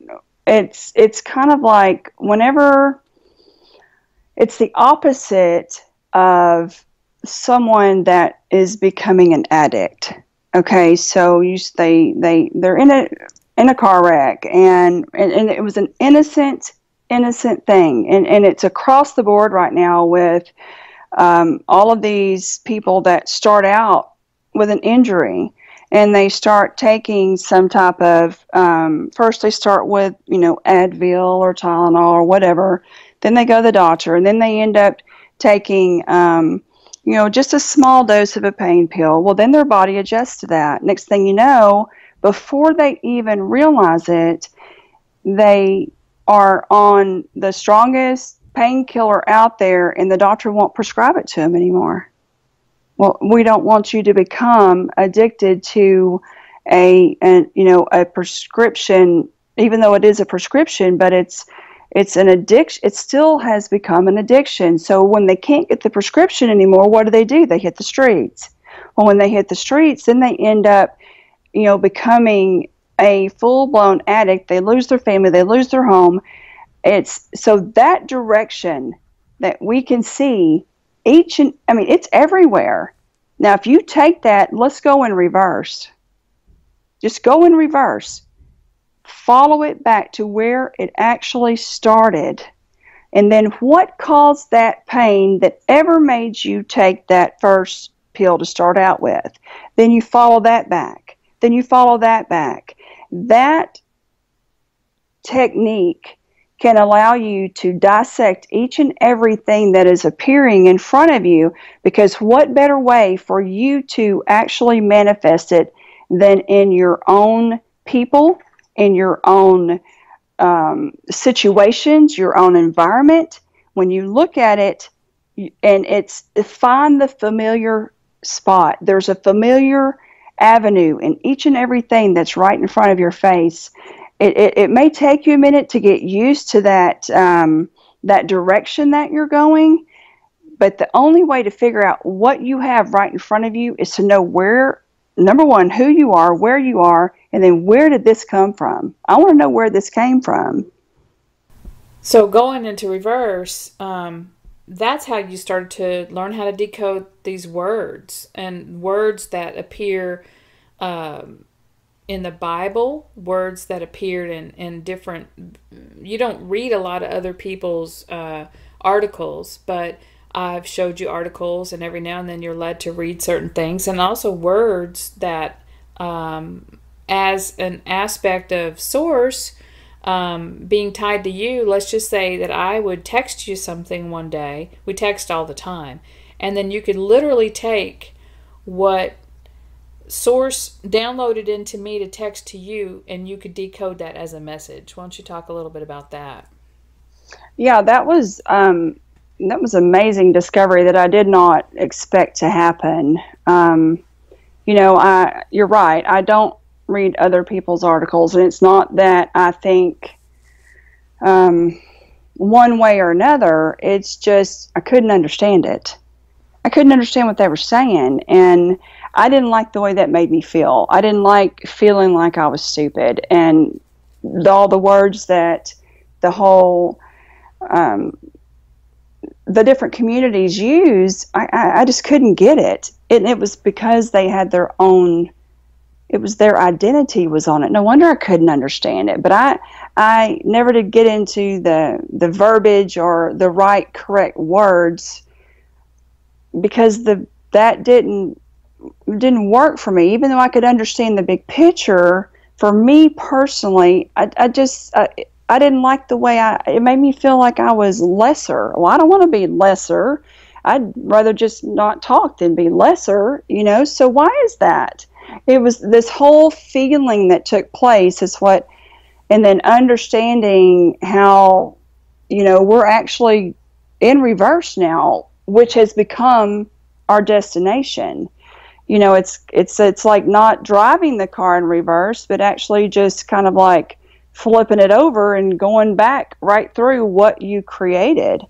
it's it's kind of like whenever it's the opposite of someone that is becoming an addict. Okay, so you they they they're in a in a car wreck, and and, and it was an innocent innocent thing, and and it's across the board right now with um, all of these people that start out with an injury and they start taking some type of um, first they start with you know advil or tylenol or whatever then they go to the doctor and then they end up taking um, you know just a small dose of a pain pill well then their body adjusts to that next thing you know before they even realize it, they are on the strongest painkiller out there, and the doctor won't prescribe it to them anymore. Well, we don't want you to become addicted to a, a you know a prescription, even though it is a prescription, but it's it's an addiction. It still has become an addiction. So when they can't get the prescription anymore, what do they do? They hit the streets. Well, when they hit the streets, then they end up you know, becoming a full blown addict. They lose their family, they lose their home. It's so that direction that we can see each and I mean, it's everywhere. Now, if you take that, let's go in reverse. Just go in reverse. Follow it back to where it actually started. And then what caused that pain that ever made you take that first pill to start out with? Then you follow that back then you follow that back. That technique can allow you to dissect each and everything that is appearing in front of you because what better way for you to actually manifest it than in your own people, in your own um, situations, your own environment? When you look at it, and it's find the familiar spot. There's a familiar avenue in each and everything that's right in front of your face. It, it, it may take you a minute to get used to that um, that direction that you're going, but the only way to figure out what you have right in front of you is to know where number one who you are, where you are, and then where did this come from? I want to know where this came from. So going into reverse, um, that's how you started to learn how to decode these words and words that appear um, in the Bible, words that appeared in, in different. You don't read a lot of other people's uh, articles, but I've showed you articles, and every now and then you're led to read certain things, and also words that, um, as an aspect of source, um, being tied to you, let's just say that I would text you something one day. We text all the time. And then you could literally take what source downloaded into me to text to you, and you could decode that as a message. Why don't you talk a little bit about that? Yeah, that was um, that was an amazing discovery that I did not expect to happen. Um, you know, I you're right. I don't read other people's articles, and it's not that I think um, one way or another. It's just I couldn't understand it. I couldn't understand what they were saying, and I didn't like the way that made me feel. I didn't like feeling like I was stupid, and all the words that the whole um, the different communities use, I, I, I just couldn't get it. And it was because they had their own it was their identity was on it. No wonder I couldn't understand it. But I I never did get into the the verbiage or the right correct words because the that didn't didn't work for me. Even though I could understand the big picture, for me personally, I, I just I, I didn't like the way I. It made me feel like I was lesser. Well, I don't want to be lesser. I'd rather just not talk than be lesser. You know. So why is that? It was this whole feeling that took place is what, and then understanding how, you know, we're actually in reverse now, which has become our destination you know it's it's it's like not driving the car in reverse but actually just kind of like flipping it over and going back right through what you created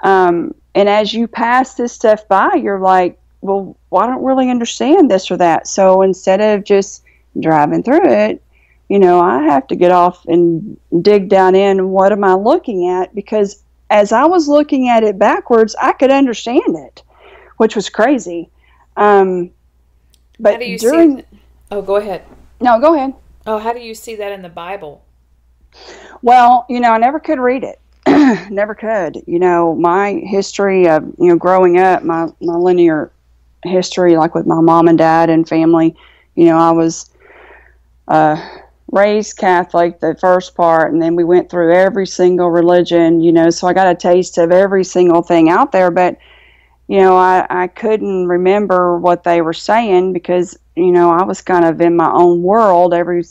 um, and as you pass this stuff by you're like well well, I don't really understand this or that so instead of just driving through it you know i have to get off and dig down in what am i looking at because as i was looking at it backwards i could understand it which was crazy um, but how do you during, see? Oh, go ahead. No, go ahead. Oh, how do you see that in the Bible? Well, you know, I never could read it. never could. You know, my history of you know growing up, my my linear history, like with my mom and dad and family. You know, I was uh, raised Catholic, the first part, and then we went through every single religion. You know, so I got a taste of every single thing out there, but you know, I, I couldn't remember what they were saying because, you know, I was kind of in my own world every,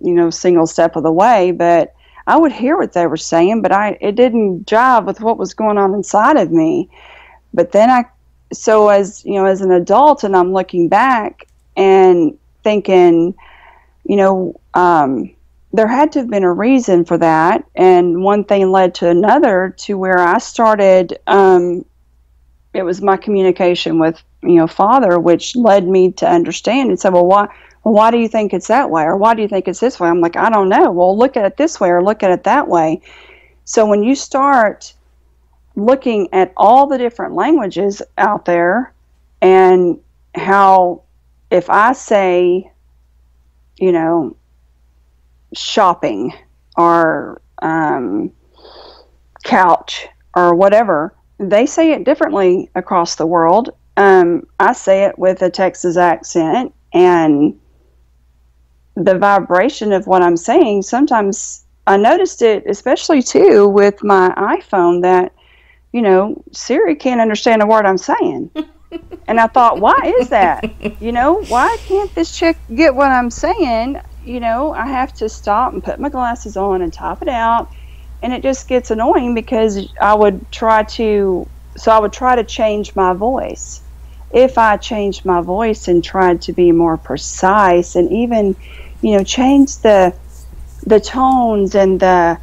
you know, single step of the way. But I would hear what they were saying, but I it didn't jive with what was going on inside of me. But then I, so as you know, as an adult, and I'm looking back and thinking, you know, um, there had to have been a reason for that, and one thing led to another to where I started um, it was my communication with you know father which led me to understand and say well why well why do you think it's that way? Or why do you think it's this way? I'm like i don't know. Well look at it this way or look at it that way. So when you start looking at all the different languages out there and how if i say you know shopping or um, couch or whatever they say it differently across the world. Um, I say it with a Texas accent, and the vibration of what I'm saying sometimes I noticed it, especially too with my iPhone, that you know Siri can't understand a word I'm saying. and I thought, why is that? You know, why can't this chick get what I'm saying? You know, I have to stop and put my glasses on and top it out and it just gets annoying because I would try to so I would try to change my voice. If I changed my voice and tried to be more precise and even, you know, change the the tones and the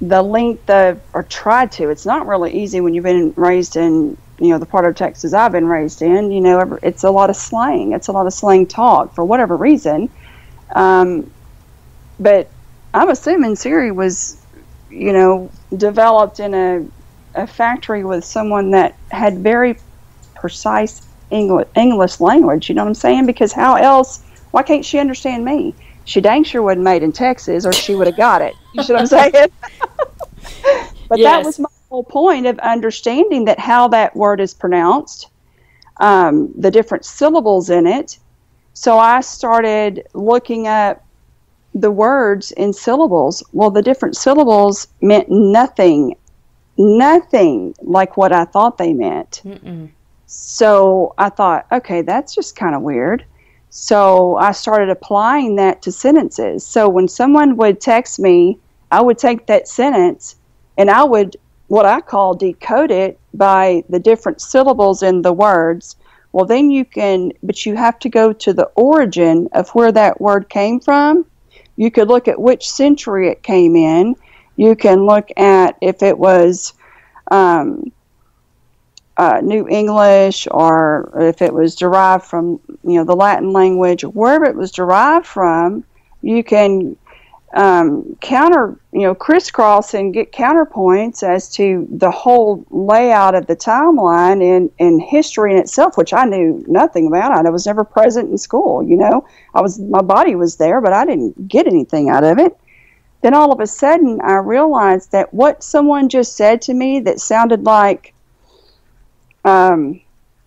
the length of or tried to. It's not really easy when you've been raised in you know the part of Texas I've been raised in. You know, it's a lot of slang. It's a lot of slang talk for whatever reason. Um, but I'm assuming Siri was you know, developed in a, a factory with someone that had very precise English, English language. You know what I'm saying? Because how else? Why can't she understand me? She dang sure wasn't made in Texas, or she would have got it. You see what I'm saying? but yes. that was my whole point of understanding that how that word is pronounced, um, the different syllables in it. So I started looking up the words in syllables. Well, the different syllables meant nothing, nothing like what I thought they meant. Mm-mm. So I thought, okay, that's just kind of weird. So I started applying that to sentences. So when someone would text me, I would take that sentence and I would what I call decode it by the different syllables in the words. Well, then you can, but you have to go to the origin of where that word came from. You could look at which century it came in. You can look at if it was um, uh, New English or if it was derived from you know the Latin language, wherever it was derived from, you can um, counter you know crisscross and get counterpoints as to the whole layout of the timeline and, and history in itself, which I knew nothing about. I was never present in school. You know, I was my body was there, but I didn't get anything out of it. Then all of a sudden, I realized that what someone just said to me that sounded like um,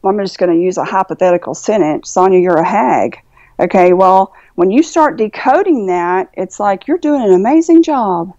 I'm just going to use a hypothetical sentence Sonja, you're a hag. Okay, well, when you start decoding that, it's like you're doing an amazing job.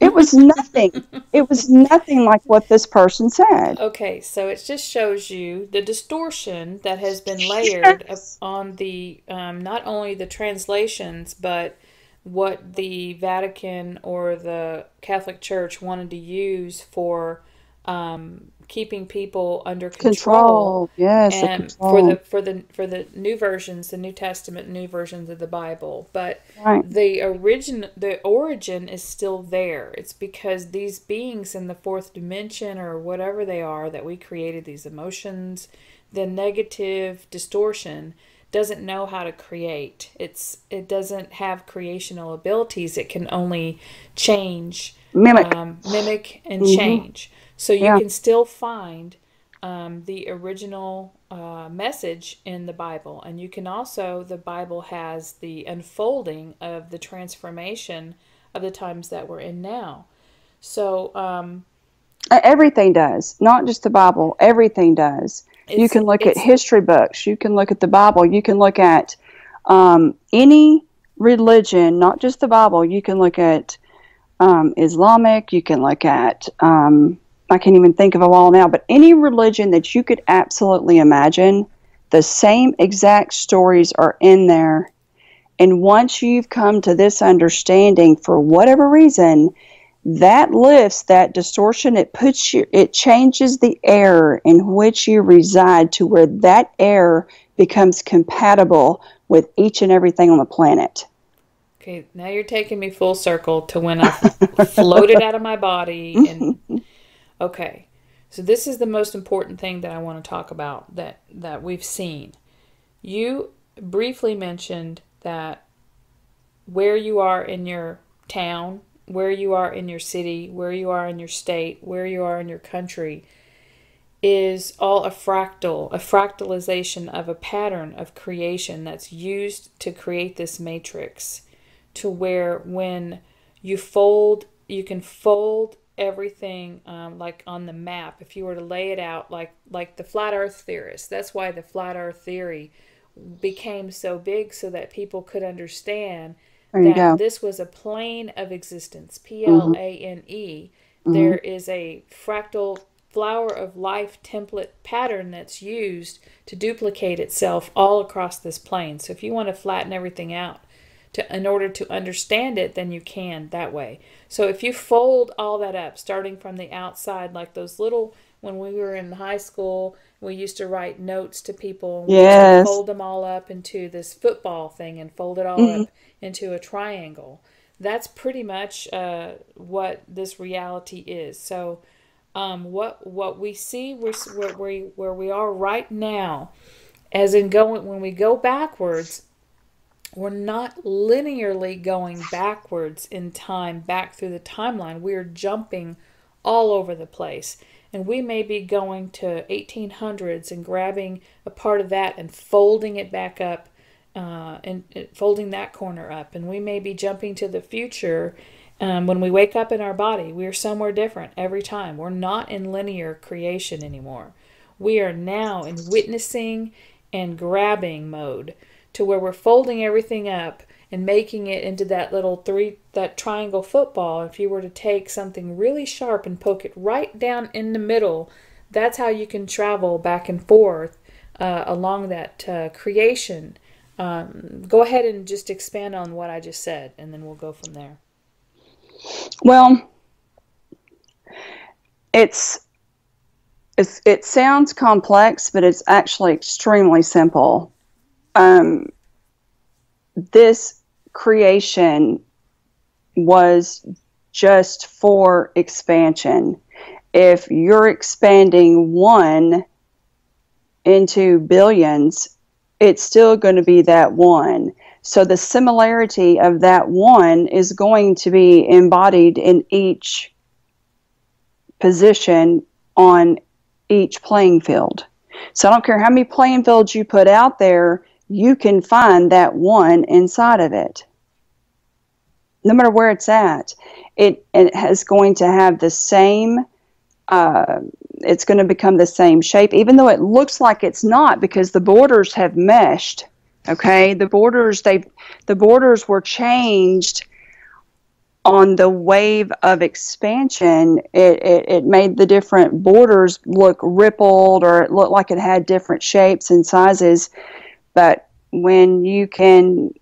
It was nothing. it was nothing like what this person said. Okay, so it just shows you the distortion that has been layered yes. on the um, not only the translations, but what the Vatican or the Catholic Church wanted to use for um, keeping people under control. control. Yes, and control. for the for the for the new versions, the New Testament, new versions of the Bible. But right. the origin, the origin is still there. It's because these beings in the fourth dimension or whatever they are that we created these emotions, the negative distortion doesn't know how to create. It's it doesn't have creational abilities. It can only change, mimic, um, mimic, and mm-hmm. change. So you yeah. can still find um, the original uh, message in the Bible. And you can also, the Bible has the unfolding of the transformation of the times that we're in now. So, um, everything does, not just the Bible, everything does. You can look at history books, you can look at the Bible, you can look at um, any religion, not just the Bible. You can look at um, Islamic, you can look at um, I can't even think of them all now, but any religion that you could absolutely imagine, the same exact stories are in there. And once you've come to this understanding, for whatever reason, that lifts that distortion. It puts you, it changes the air in which you reside to where that air becomes compatible with each and everything on the planet. Okay, now you're taking me full circle to when I floated out of my body and Okay, so this is the most important thing that I want to talk about that, that we've seen. You briefly mentioned that where you are in your town, where you are in your city, where you are in your state, where you are in your country is all a fractal, a fractalization of a pattern of creation that's used to create this matrix to where when you fold, you can fold everything um, like on the map. If you were to lay it out like like the flat earth theorists that's why the flat earth theory became so big so that people could understand that this was a plane of existence p-l-a-n-e mm-hmm. there is a fractal flower of life template pattern that's used to duplicate itself all across this plane. So if you want to flatten everything out to in order to understand it, then you can that way. So if you fold all that up, starting from the outside, like those little when we were in high school, we used to write notes to people. yes. fold them all up into this football thing and fold it all mm-hmm. up into a triangle. That's pretty much uh, what this reality is. So, um, what what we see, where we where we are right now, as in going when we go backwards, we're not linearly going backwards in time back through the timeline. We're jumping all over the place. And we may be going to 1800s and grabbing a part of that and folding it back up uh, and, and, folding that corner up. And we may be jumping to the future um, when we wake up in our body. We're somewhere different every time. We're not in linear creation anymore. We are now in witnessing and grabbing mode to where we're folding everything up and making it into that little three that triangle football if you were to take something really sharp and poke it right down in the middle that's how you can travel back and forth uh, along that uh, creation um, go ahead and just expand on what I just said, and then we'll go from there. Well, it's, it's it sounds complex, but it's actually extremely simple. Um, this creation was just for expansion. If you're expanding one into billions, it's still going to be that one. So the similarity of that one is going to be embodied in each position on each playing field. So I don't care how many playing fields you put out there, you can find that one inside of it. No matter where it's at, it, it is going to have the same, uh, it's going to become the same shape, even though it looks like it's not because the borders have meshed. Okay, the borders they the borders were changed on the wave of expansion, it, it, it, made the different borders look rippled or it looked like it had different shapes and sizes. But when you can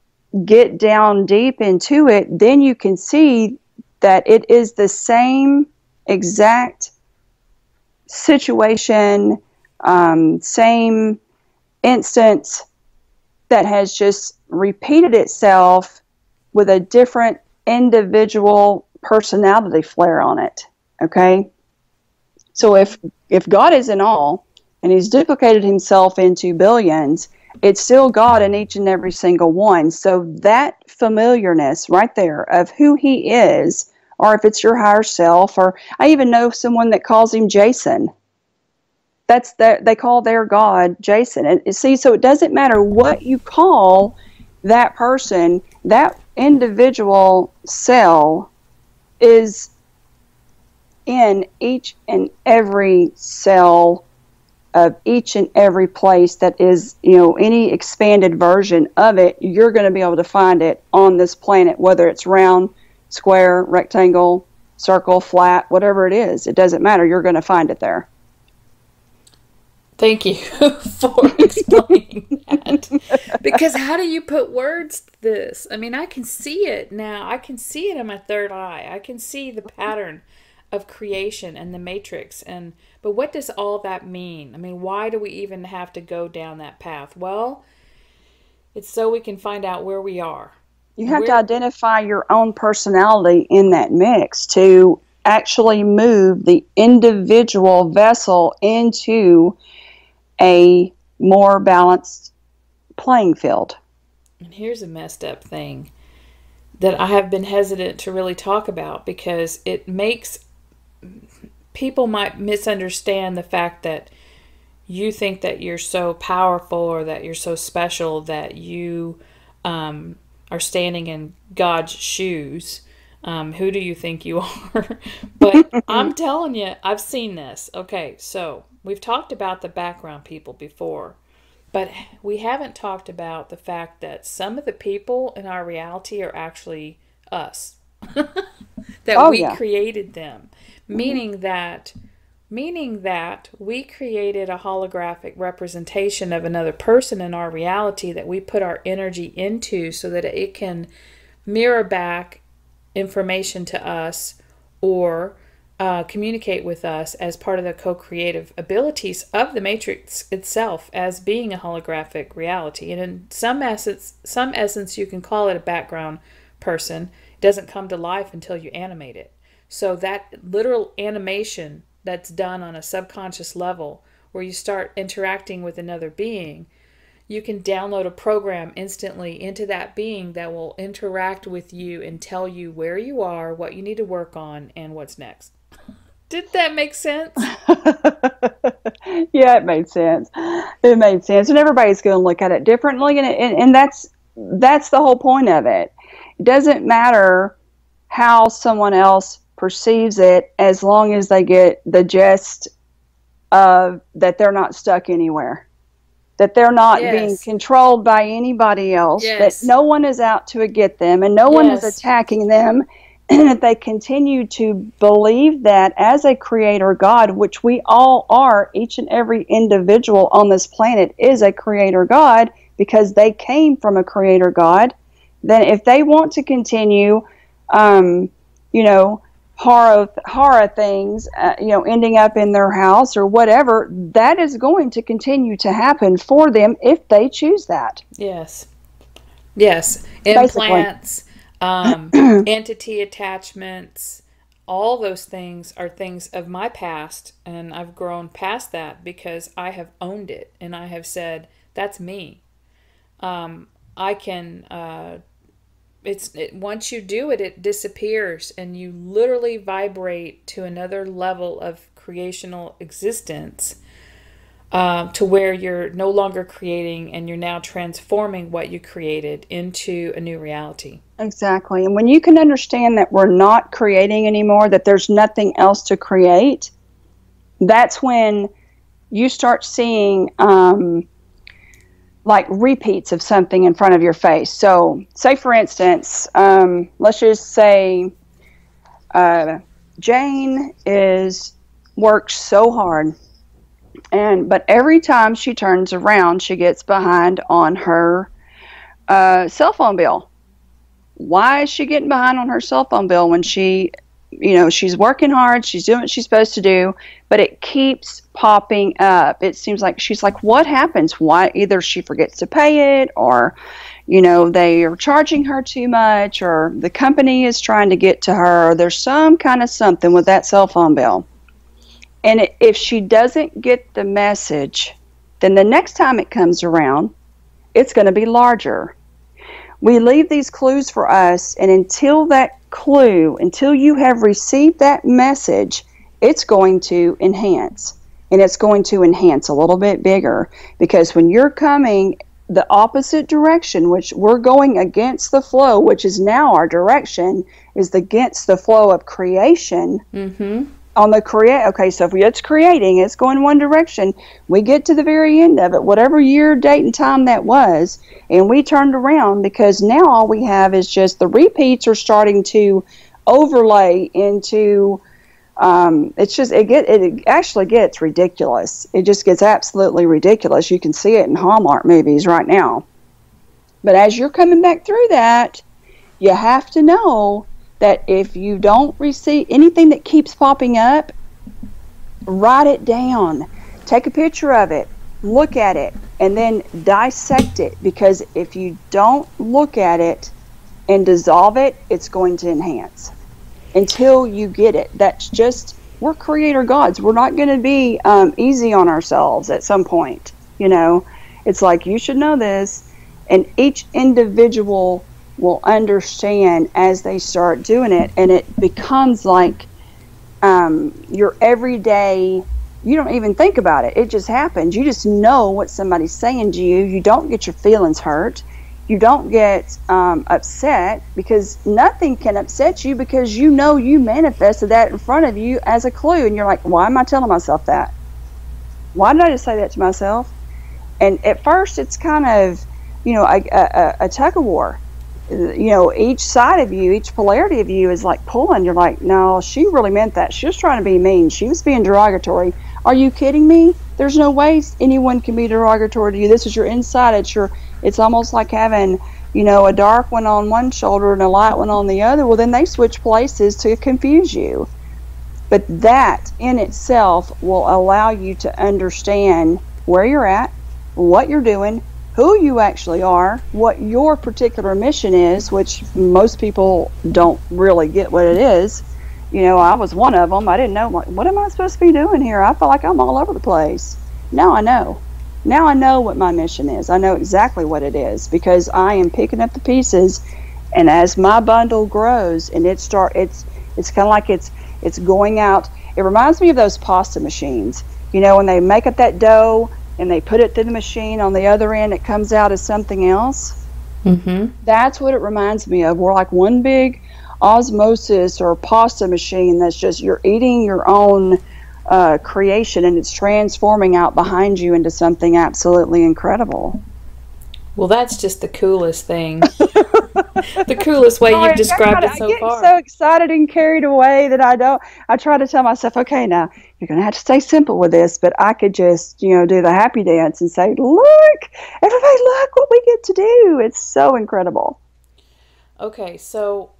get down deep into it, then you can see that it is the same exact situation, um, same instance that has just repeated itself with a different individual personality flare on it. Okay? So if if God is in all and he's duplicated himself into billions, it's still God in each and every single one. So that familiarness right there of who he is, or if it's your higher self, or I even know someone that calls him Jason. That's that they call their God Jason. And see, so it doesn't matter what you call that person, that individual cell is in each and every cell of each and every place that is, you know, any expanded version of it, you're going to be able to find it on this planet, whether it's round, square, rectangle, circle, flat, whatever it is. It doesn't matter. You're going to find it there. Thank you for explaining that. Because how do you put words to this? I mean, I can see it now. I can see it in my third eye. I can see the pattern of creation and the matrix and but what does all that mean? I mean, why do we even have to go down that path? Well, it's so we can find out where we are. You have to identify your own personality in that mix to actually move the individual vessel into a more balanced playing field. And here's a messed up thing that I have been hesitant to really talk about because it makes people might misunderstand the fact that you think that you're so powerful or that you're so special that you um, are standing in God's shoes. Um, who do you think you are? but I'm telling you, I've seen this. Okay, so We've talked about the background people before, but we haven't talked about the fact that some of the people in our reality are actually us. that oh, we yeah. created them. Mm-hmm. Meaning that meaning that we created a holographic representation of another person in our reality that we put our energy into so that it can mirror back information to us or uh, communicate with us as part of the co-creative abilities of the matrix itself as being a holographic reality. And in some essence some essence you can call it a background person. It doesn't come to life until you animate it so that literal animation that's done on a subconscious level where you start interacting with another being you can download a program instantly into that being that will interact with you and tell you where you are what you need to work on and what's next did that make sense? yeah, it made sense. It made sense, and everybody's going to look at it differently, and, and and that's that's the whole point of it. It doesn't matter how someone else perceives it, as long as they get the gist of that they're not stuck anywhere, that they're not yes. being controlled by anybody else, yes. that no one is out to get them, and no yes. one is attacking them And if they continue to believe that as a creator God, which we all are, each and every individual on this planet is a creator God because they came from a creator God, then if they want to continue, um, you know, horror horror things, uh, you know, ending up in their house or whatever, that is going to continue to happen for them if they choose that. Yes. Yes. Implants, um, entity attachments, all those things are things of my past, and I've grown past that because I have owned it and I have said, that's me. Um, I can uh, it's it, once you do it it disappears and you literally vibrate to another level of creational existence uh, to where you're no longer creating and you're now transforming what you created into a new reality. Exactly. And when you can understand that we're not creating anymore that there's nothing else to create that's when you start seeing um, like repeats of something in front of your face. So, say for instance, um, let's just say uh, Jane is works so hard, and but every time she turns around, she gets behind on her uh, cell phone bill. Why is she getting behind on her cell phone bill when she you know she's working hard she's doing what she's supposed to do but it keeps popping up. It seems like she's like what happens? Why either she forgets to pay it or you know they are charging her too much or the company is trying to get to her or there's some kind of something with that cell phone bill. And if she doesn't get the message then the next time it comes around it's going to be larger. We leave these clues for us, and until that clue, until you have received that message, it's going to enhance. And it's going to enhance a little bit bigger. Because when you're coming the opposite direction, which we're going against the flow, which is now our direction, is against the flow of creation. Mm-hmm. On the create okay so if it's creating it's going one direction. We get to the very end of it whatever year date and time that was and we turned around because now all we have is just the repeats are starting to overlay into um, it's just it get it actually gets ridiculous. It just gets absolutely ridiculous. You can see it in hallmark movies right now. But as you're coming back through that you have to know that if you don't receive anything that keeps popping up, write it down. Take a picture of it, look at it, and then dissect it. Because if you don't look at it and dissolve it, it's going to enhance until you get it. That's just, we're creator gods. We're not going to be um, easy on ourselves at some point. You know, it's like you should know this, and each individual will understand as they start doing it, and it becomes like um, your everyday. You don't even think about it; it just happens. You just know what somebody's saying to you. You don't get your feelings hurt. You don't get um, upset because nothing can upset you because you know you manifested that in front of you as a clue, and you're like, "Why am I telling myself that? Why did I just say that to myself?" And at first, it's kind of, you know, a, a, a tug of war you know, each side of you, each polarity of you is like pulling. You're like, no, she really meant that. She was trying to be mean. She was being derogatory. Are you kidding me? There's no way anyone can be derogatory to you. This is your inside. It's your. It's almost like having, you know, a dark one on one shoulder and a light one on the other. Well, then they switch places to confuse you. But that in itself will allow you to understand where you're at, what you're doing, who you actually are, what your particular mission is, which most people don't really get what it is. You know, I was one of them. I didn't know, like, what am I supposed to be doing here? I felt like I'm all over the place. Now I know. Now I know what my mission is. I know exactly what it is because I am picking up the pieces, and as my bundle grows, and it start, it's it's kind of like it's it's going out. It reminds me of those pasta machines. You know, when they make up that dough and they put it through the machine on the other end it comes out as something else mm-hmm. that's what it reminds me of we're like one big osmosis or pasta machine that's just you're eating your own uh, creation and it's transforming out behind you into something absolutely incredible well, that's just the coolest thing. the coolest way you've described it so far. I get far. so excited and carried away that I don't. I try to tell myself, okay, now you're going to have to stay simple with this, but I could just, you know, do the happy dance and say, look, everybody, look what we get to do. It's so incredible. Okay, so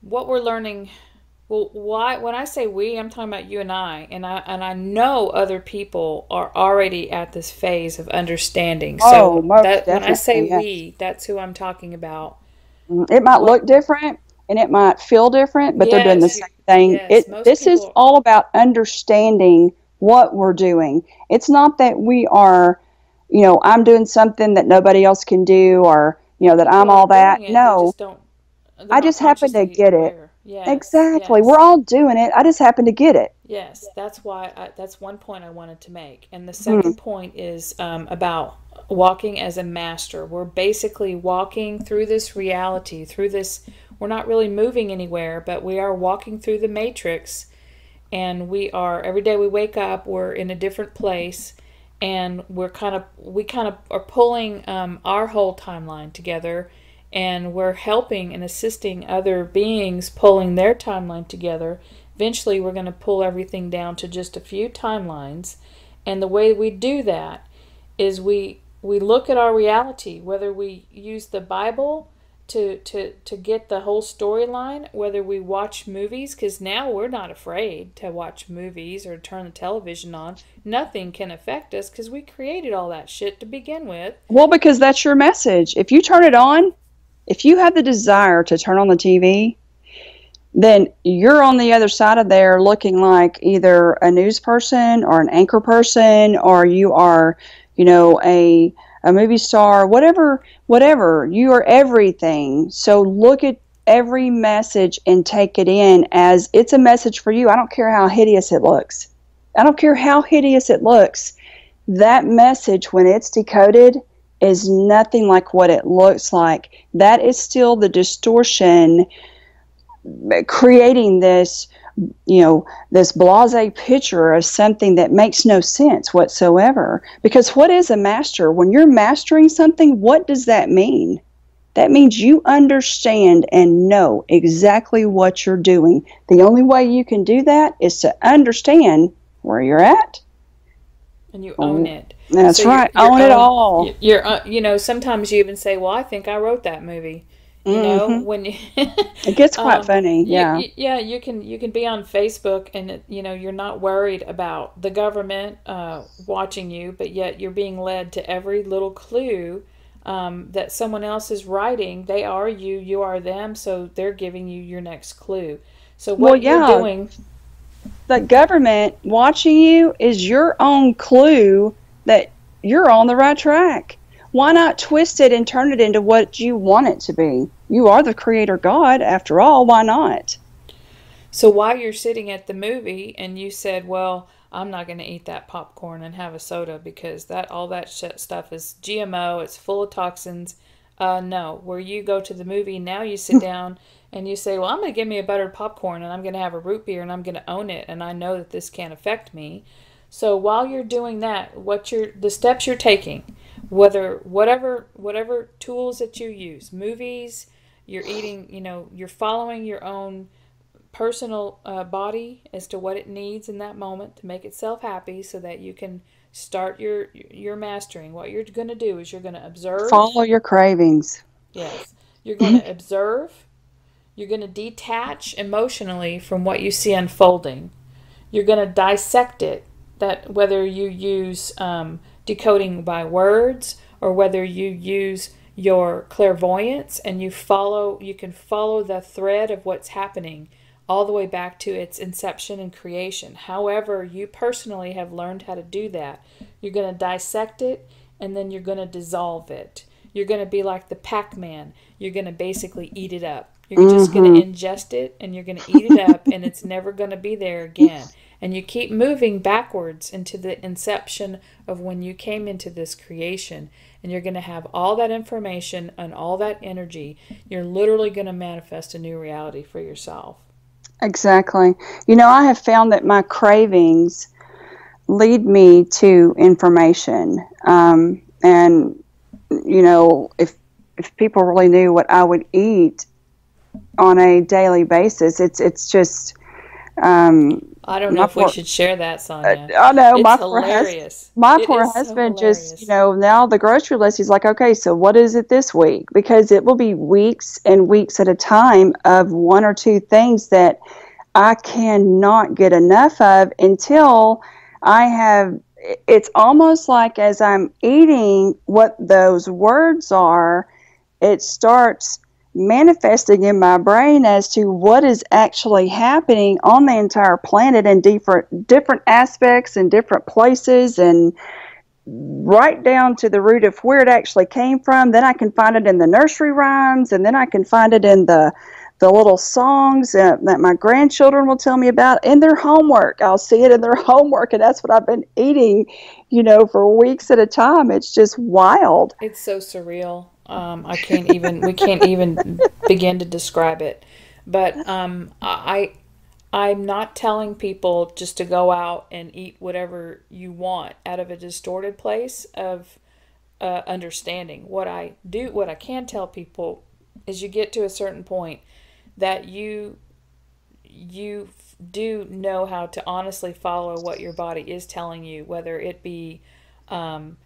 what we're learning well why when i say we i'm talking about you and i and i and i know other people are already at this phase of understanding so Oh, most that when i say yes. we that's who i'm talking about Mm, It might look different and it might feel different, but they're doing the same thing. yes, it this is all about understanding what we're doing. It's not that we are, you know, I'm doing something that nobody else can do or, you know, that I'm all that. it, No. just I just happen to get it. aware. Yes, Exactly. yes. We're all doing it. I just happen to get it. Yes, that's why. I, that's one point I wanted to make, and the Hmm. second point is um, about walking as a master. We're basically walking through this reality, through this. We're not really moving anywhere, but we are walking through the matrix, and we are every day we wake up. We're in a different place, and we're kind of we kind of are pulling um, our whole timeline together and we're helping and assisting other beings pulling their timeline together. Eventually, we're going to pull everything down to just a few timelines, and the way we do that is we we look at our reality, whether we use the Bible to to to get the whole storyline, whether we watch movies, because now we're not afraid to watch movies or turn the television on. Nothing can affect us because we created all that shit to begin with. Well, because that's your message. If you turn it on, if you have the desire to turn on the TV, then you're on the other side of there looking like either a news person or an anchor person or you are, you know, a a movie star, whatever whatever. You are everything. So look at every message and take it in as it's a message for you. I don't care how hideous it looks. I don't care how hideous it looks. That message when it's decoded is nothing like what it looks like. That is still the distortion creating this, you know, this blase picture of something that makes no sense whatsoever. Because what is a master? When you're mastering something, what does that mean? That means you understand and know exactly what you're doing. The only way you can do that is to understand where you're at. and you own it. That's So you're- right. you're own it all. You're, uh, you know, sometimes you even say, "Well, I think I wrote that movie." You know, when you, It gets quite um, funny. you- yeah. you- yeah, you can you can be on Facebook and it, you know you're not worried about the government uh, watching you, but yet you're being led to every little clue um, that someone else is writing. They are you, you are them, so they're giving you your next clue. So what Well, yeah. you're doing, the government watching you is your own clue that you're on the right track. Why not twist it and turn it into what you want it to be? You are the creator God, after all. Why not? So while you're sitting at the movie and you said, "Well, I'm not going to eat that popcorn and have a soda because that all that shit stuff is GMO, it's full of toxins." Uh, no, where you go to the movie now, you sit down and you say, "Well, I'm going to give me a buttered popcorn and I'm going to have a root beer and I'm going to own it and I know that this can't affect me." So while you're doing that, what you're the steps you're taking, whether whatever whatever tools that you use, movies, you're eating, you know, you're following your own personal uh, body as to what it needs in that moment to make itself happy so that you can start your your mastering. What you're going to do is you're going to observe. Follow your cravings. yes. You're going to observe. You're going to detach emotionally from what you see unfolding. You're going to dissect it that whether you use um, decoding by words or whether you use your clairvoyance and you follow you can follow the thread of what's happening all the way back to its inception and creation. However you personally have learned how to do that. You're going to dissect it and then you're going to dissolve it. You're going to be like the pac-man. You're going to basically eat it up. You're just going to ingest it and you're going to eat it up and it's never going to be there again and you keep moving backwards into the inception of when you came into this creation and you're going to have all that information and all that energy you're literally going to manifest a new reality for yourself Exactly. You know, I have found that my cravings lead me to information. Um, and, you know, if if people really knew what I would eat on a daily basis, it's it's just. Um, I don't know if poor, we should share that, Sonja. Uh, I know it's my poor husband. My it poor husband so just, you know, now the grocery list. He's like, okay, so what is it this week? Because it will be weeks and weeks at a time of one or two things that I cannot get enough of until I have. It's almost like as I'm eating what those words are, it starts manifesting in my brain as to what is actually happening on the entire planet in different different aspects and different places and right down to the root of where it actually came from. Then i can find it in the nursery rhymes and then i can find it in the the little songs that, that my grandchildren will tell me about in their homework. I'll see it in their homework and that's what i've been eating you know for weeks at a time. It's just wild. It's so surreal um, I can't even. we can't even begin to describe it. But um, I, I'm not telling people just to go out and eat whatever you want out of a distorted place of uh, understanding. What I do, what I can tell people, is you get to a certain point that you you do know how to honestly follow what your body is telling you, whether it be um,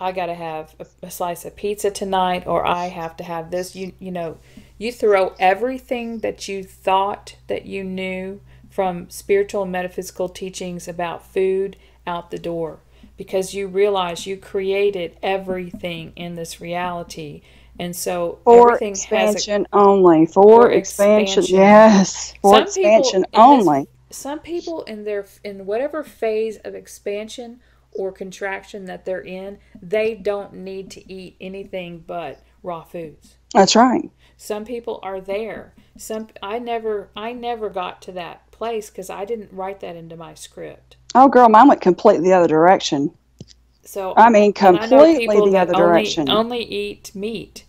I got to have a, a, slice of pizza tonight or I have to have this. You you know you throw everything that you thought that you knew from spiritual and metaphysical teachings about food out the door because you realize you created everything in this reality. And so for expansion a, only for, for expansion, expansion, yes for some expansion only this, some people in their in whatever phase of expansion or contraction that they're in, they don't need to eat anything but raw foods. That's right. Some people are there. Some I never I never got to that place cuz I didn't write that into my script. Oh girl, mine went completely the other direction. So I mean completely I the other direction. Only eat meat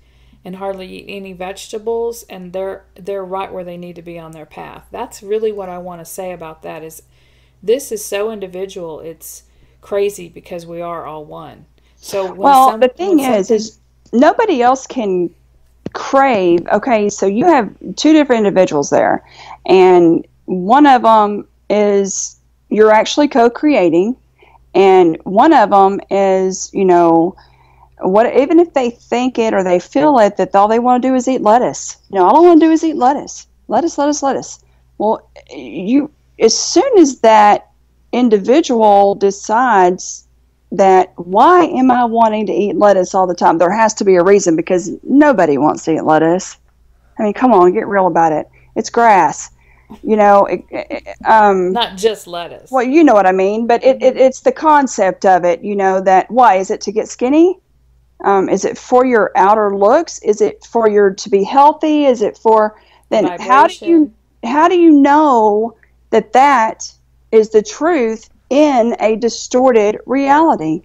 and hardly eat any vegetables and they're they're right where they need to be on their path. That's really what I want to say about that is this is so individual. It's crazy because we are all one. So well, some, the thing is, is nobody else can crave. Okay, so you have two different individuals there, and one of them is you're actually co-creating, and one of them is you know what even if they think it or they feel it that all they want to do is eat lettuce. You know, all I want to do is eat lettuce, lettuce, lettuce, lettuce. Well, you as soon as that individual decides that why am I wanting to eat lettuce all the time? There has to be a reason because nobody wants to eat lettuce. I mean, come on, get real about it. It's grass. You know, it, it, um, not just lettuce. Well, you know what I mean, but it, it, it's the concept of it. You know that why is it to get skinny? Um, is it for your outer looks? Is it for your to be healthy? Is it for then? Vibration. How do you how do you know that that is the truth in a distorted reality.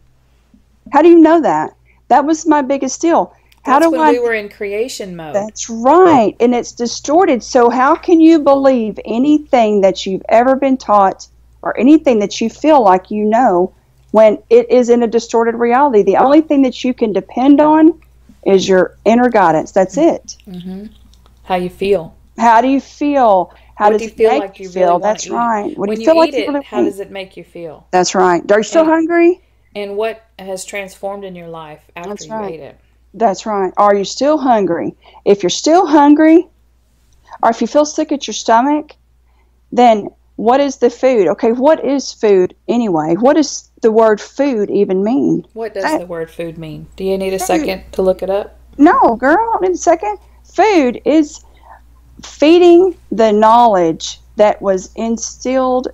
How do you know that? That was my biggest deal. How that's do when I, we were in creation mode. That's right, and it's distorted. So how can you believe anything that you've ever been taught or anything that you feel like you know when it is in a distorted reality? The only thing that you can depend on is your inner guidance. That's it. Mm-hmm. How you feel. How do you feel? How what does do you feel it like you feel? Really That's right. What when you, you like it, how does it make you feel? That's right. Are you still and, hungry? And what has transformed in your life after That's you right. ate it? That's right. Are you still hungry? If you're still hungry, or if you feel sick at your stomach, then what is the food? Okay, what is food anyway? What does the word food even mean? What does I, the word food mean? Do you need a food. second to look it up? No, girl, I don't need a second. Food is feeding the knowledge that was instilled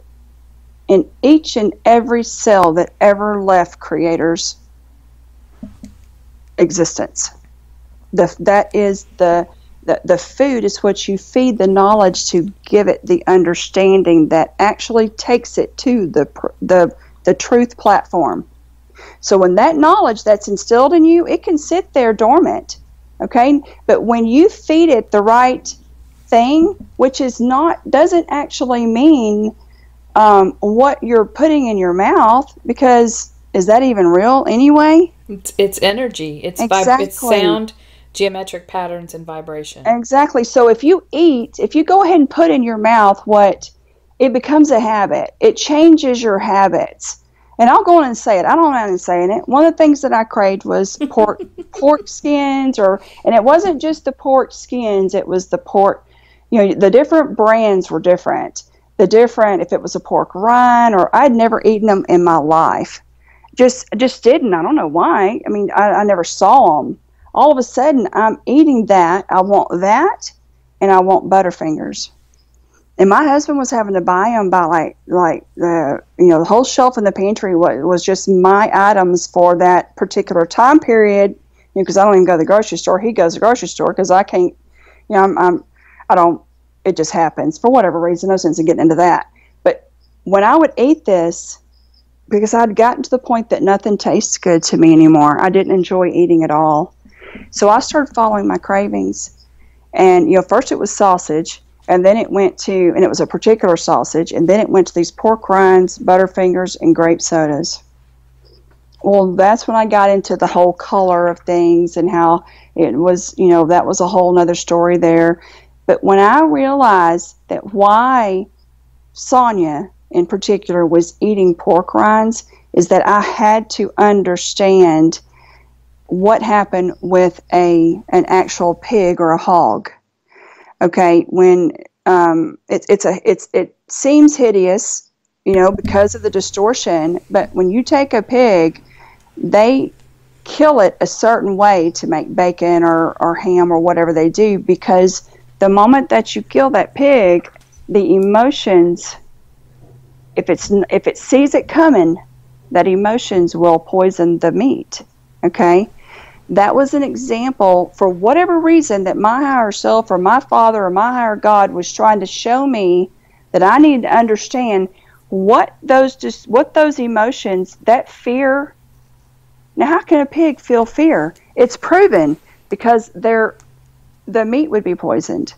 in each and every cell that ever left creator's existence. The, that is the, the the food is what you feed the knowledge to give it the understanding that actually takes it to the the the truth platform. So when that knowledge that's instilled in you it can sit there dormant okay? But when you feed it the right thing, which is not doesn't actually mean um, what you're putting in your mouth because is that even real anyway? It's, it's energy. It's exactly. Vib- it's sound geometric patterns and vibration. Exactly. So if you eat, if you go ahead and put in your mouth what it becomes a habit, it changes your habits. And I'll go on and say it. I don't mind saying it. One of the things that I craved was pork pork skins or and it wasn't just the pork skins, it was the pork you know, the different brands were different. The different if it was a pork rind or I'd never eaten them in my life. Just just didn't. I don't know why. I mean, I, I never saw them all of a sudden I'm eating that. I want that, and I want Butterfingers. And my husband was having to buy them by like like the you know the whole shelf in the pantry was, was just my items for that particular time period. You know, because I don't even go to the grocery store. He goes to the grocery store because I can't. You know, I'm, I'm I don't. It just happens for whatever reason. No sense in getting into that. But when I would eat this, because I'd gotten to the point that nothing tastes good to me anymore. I didn't enjoy eating at all. So I started following my cravings. And, you know, first it was sausage, and then it went to, and it was a particular sausage, and then it went to these pork rinds, Butterfingers, and grape sodas. Well, that's when I got into the whole color of things and how it was, you know, that was a whole other story there. But when I realized that why Sonja in particular was eating pork rinds, is that I had to understand what happened with a an actual pig or a hog. Okay, when um, it, it's a it's it seems hideous, you know, because of the distortion. But when you take a pig, they kill it a certain way to make bacon or, or ham or whatever they do because the moment that you kill that pig, the emotions, if it's if it sees it coming, that emotions will poison the meat. Okay, that was an example for whatever reason that my higher self or my father or my higher God was trying to show me that I need to understand what those just what those emotions that fear now how can a pig feel fear it's proven because they're the meat would be poisoned.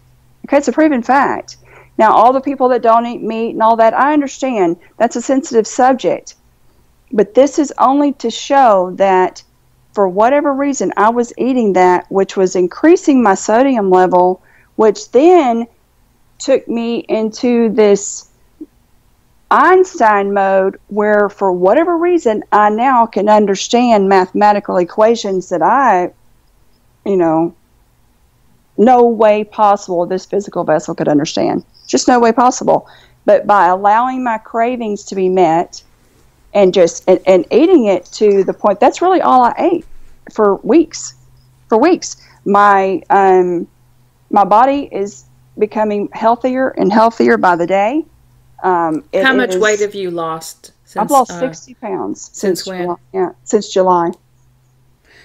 Okay it's a proven fact. Now all the people that don't eat meat and all that i understand. That's a sensitive subject. But this is only to show that for whatever reason, I was eating that, which was increasing my sodium level, which then took me into this Einstein mode where, for whatever reason, I now can understand mathematical equations that I, you know, no way possible this physical vessel could understand. Just no way possible. But by allowing my cravings to be met, and just and, and eating it to the point that's really all I ate for weeks. For weeks, my um, my body is becoming healthier and healthier by the day. Um, How much is, weight have you lost? Since, I've lost uh, sixty pounds since, since when? July, yeah, since July.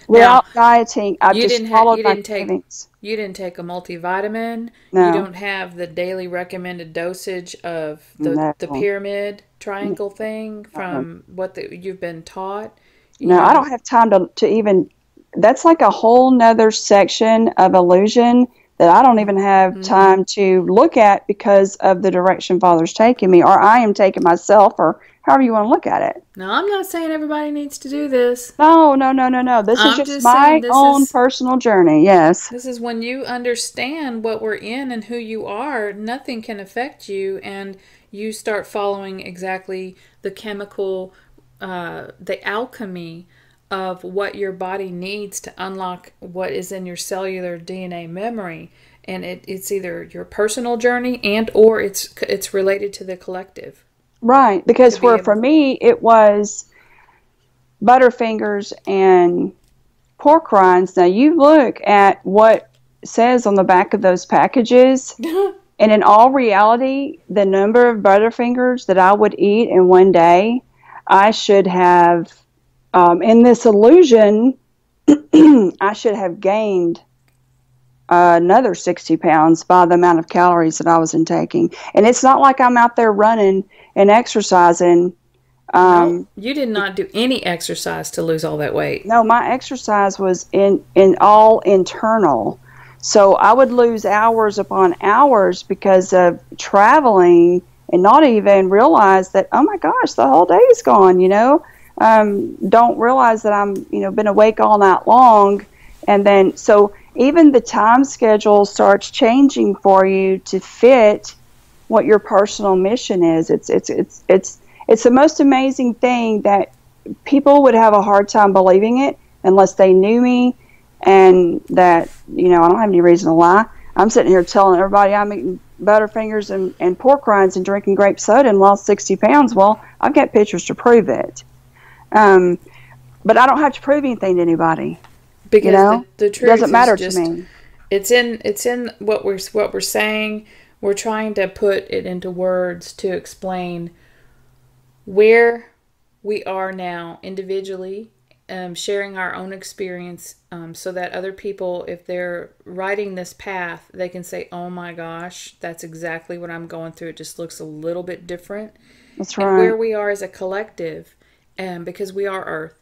Without now, dieting, I've you just didn't followed you didn't take, cravings. You didn't take a multivitamin. No. You don't have the daily recommended dosage of the, no. the pyramid triangle thing from no. what the, you've been taught. You no, know? I don't have time to, to even. That's like a whole nother section of illusion that I don't even have mm-hmm. time to look at because of the direction Father's taking me, or I am taking myself, or however you want to look at it. No, I'm not saying everybody needs to do this. No, no, no, no, no. This I'm is just, just my own is, personal journey. Yes. This is when you understand what we're in and who you are, nothing can affect you, and you start following exactly the chemical, uh, the alchemy of what your body needs to unlock what is in your cellular DNA memory and it, it's either your personal journey and or it's it's related to the collective Right, because for for me it was Butterfingers and pork rinds. Now you look at what says on the back of those packages, and in all reality, the number of Butterfingers that I would eat in one day, I should have, um, in this illusion, I should have gained uh, another 60 pounds by the amount of calories that I was intaking. And it's not like I'm out there running and exercising. Um, no, you did not do any exercise to lose all that weight. No, my exercise was in, in all internal. So I would lose hours upon hours because of traveling and not even realize that, oh my gosh, the whole day is gone, you know? Um, don't realize that I'm, you know, been awake all night long. And then, so even the time schedule starts changing for you to fit what your personal mission is. It's it's it's it's it's the most amazing thing that people would have a hard time believing it unless they knew me and that you know I don't have any reason to lie. I'm sitting here telling everybody I'm eating Butterfingers and, and pork rinds and drinking grape soda and lost 60 pounds. Well, I've got pictures to prove it. Um, but I don't have to prove anything to anybody. Because you know? the, the truth doesn't matter just, to me. It's in it's in what we're what we're saying. We're trying to put it into words to explain where we are now individually um, sharing our own experience um, so that other people, if they're riding this path, they can say, oh my gosh, that's exactly what I'm going through. It just looks a little bit different. That's right. And where we are as a collective, and um, because we are Earth.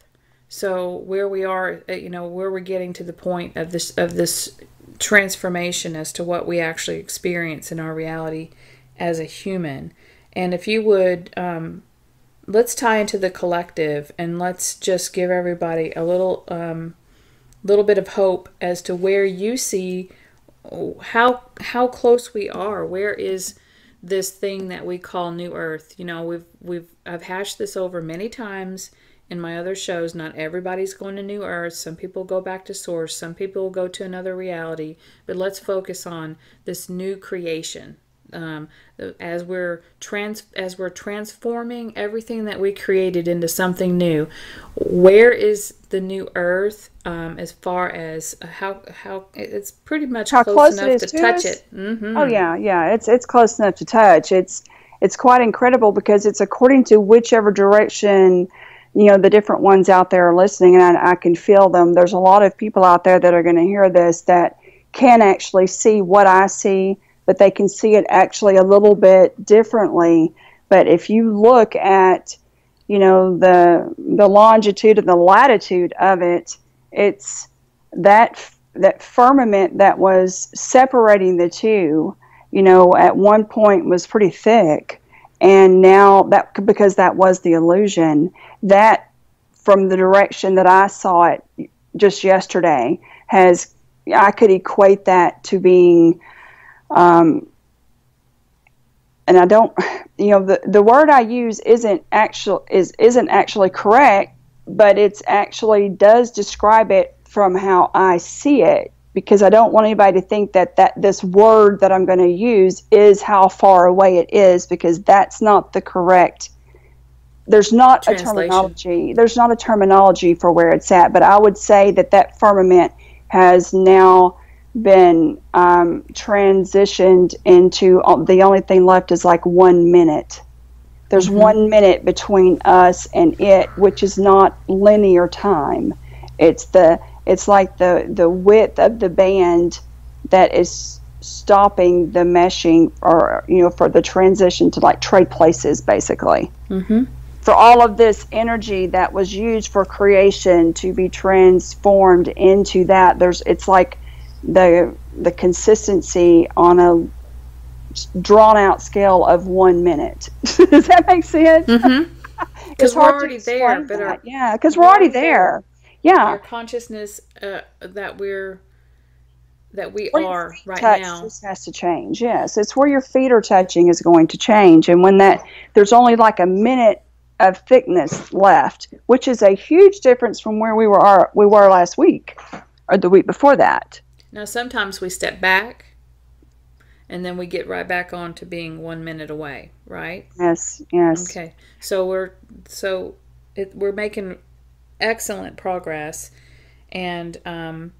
So where we are, uh, you know, where we're getting to the point of this of this transformation as to what we actually experience in our reality as a human. And if you would um, let's tie into the collective and let's just give everybody a little um, little bit of hope as to where you see how how close we are. Where is this thing that we call New Earth? You know, we've we've I've hashed this over many times in my other shows. Not everybody's going to New Earth. Some people go back to Source. Some people will go to another reality. But let's focus on this new creation um, as we're trans as we're transforming everything that we created into something new where is the new earth um, as far as how how it's pretty much how close, close enough to, to touch us? it mm-hmm. oh yeah yeah it's it's close enough to touch it's it's quite incredible because it's according to whichever direction you know the different ones out there are listening and I, I can feel them there's a lot of people out there that are going to hear this that can actually see what i see but they can see it actually a little bit differently. But if you look at, you know, the the longitude and the latitude of it, it's that that firmament that was separating the two, you know, at one point was pretty thick, and now that because that was the illusion that from the direction that I saw it just yesterday has I could equate that to being um, and I don't, you know, the, the word I use isn't actual is isn't actually correct, but it's actually does describe it from how I see it because I don't want anybody to think that that this word that I'm going to use is how far away it is because that's not the correct there's not a terminology there's not a terminology for where it's at but I would say that that firmament has now been um, transitioned into uh, the only thing left is like one minute. There's mm-hmm. one minute between us and it, which is not linear time. It's the it's like the the width of the band that is stopping the meshing or you know for the transition to like trade places basically. Mm-hmm. For all of this energy that was used for creation to be transformed into that, there's it's like the the consistency on a drawn out scale of one minute. Does that make sense? Mm-hmm. Because we're already there, but our, yeah, because we're, we're already there. Yeah, our consciousness uh, that we're that we where are right touch, now this has to change. Yes, it's where your feet are touching is going to change, and when that there's only like a minute of thickness left, which is a huge difference from where we were we were last week or the week before that. Now, sometimes we step back and then we get right back on to being one minute away, right? Yes, yes. Okay, so we're so it, we're making excellent progress, and um,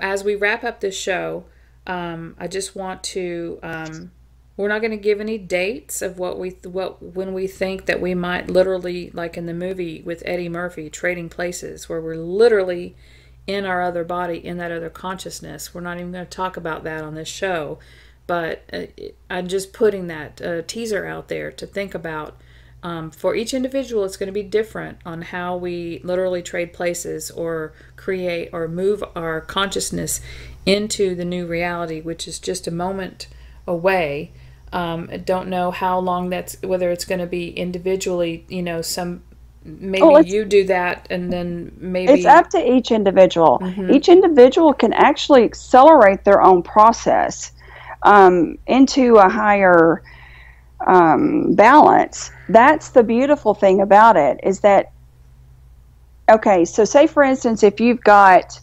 as we wrap up this show, um, I just want to. Um, we're not going to give any dates of what we what when we think that we might literally, like in the movie with Eddie Murphy, trading places, where we're literally in our other body, in that other consciousness. We're not even going to talk about that on this show, but uh, I'm just putting that uh, teaser out there to think about. Um, for each individual, it's going to be different on how we literally trade places or create or move our consciousness into the new reality, which is just a moment away. Um, I don't know how long that's whether it's going to be individually, you know, some maybe oh, you do that and then maybe it's up to each individual mm-hmm. each individual can actually accelerate their own process um, into a higher um, balance that's the beautiful thing about it is that okay so say for instance if you've got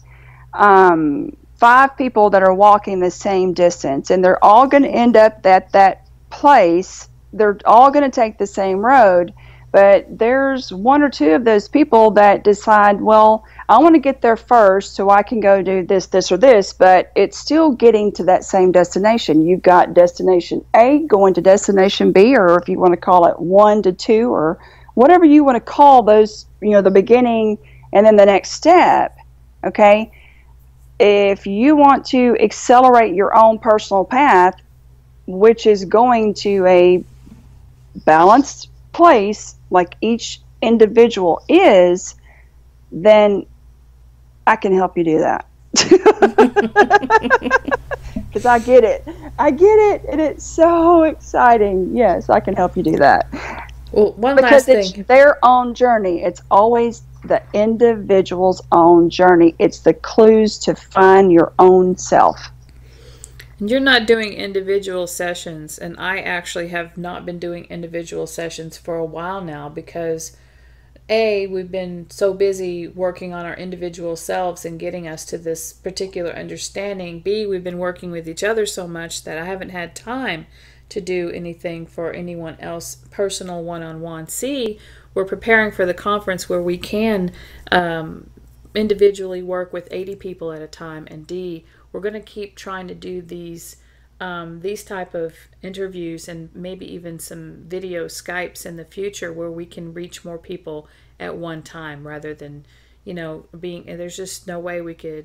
um, five people that are walking the same distance and they're all going to end up at that place they're all going to take the same road but there's one or two of those people that decide, well, I want to get there first so I can go do this, this, or this, but it's still getting to that same destination. You've got destination A going to destination B, or if you want to call it one to two, or whatever you want to call those, you know, the beginning and then the next step. Okay. If you want to accelerate your own personal path, which is going to a balanced place like each individual is, then I can help you do that. Because I get it. I get it. And it's so exciting. Yes, I can help you do that. Well, one because last it's thing. their own journey. It's always the individual's own journey. It's the clues to find your own self. And you're not doing individual sessions, and I actually have not been doing individual sessions for a while now because A, we've been so busy working on our individual selves and getting us to this particular understanding. B, we've been working with each other so much that I haven't had time to do anything for anyone else personal one on one. C, we're preparing for the conference where we can um, individually work with 80 people at a time. And D, we're going to keep trying to do these um, these type of interviews and maybe even some video Skypes in the future where we can reach more people at one time rather than you know being there's just no way we could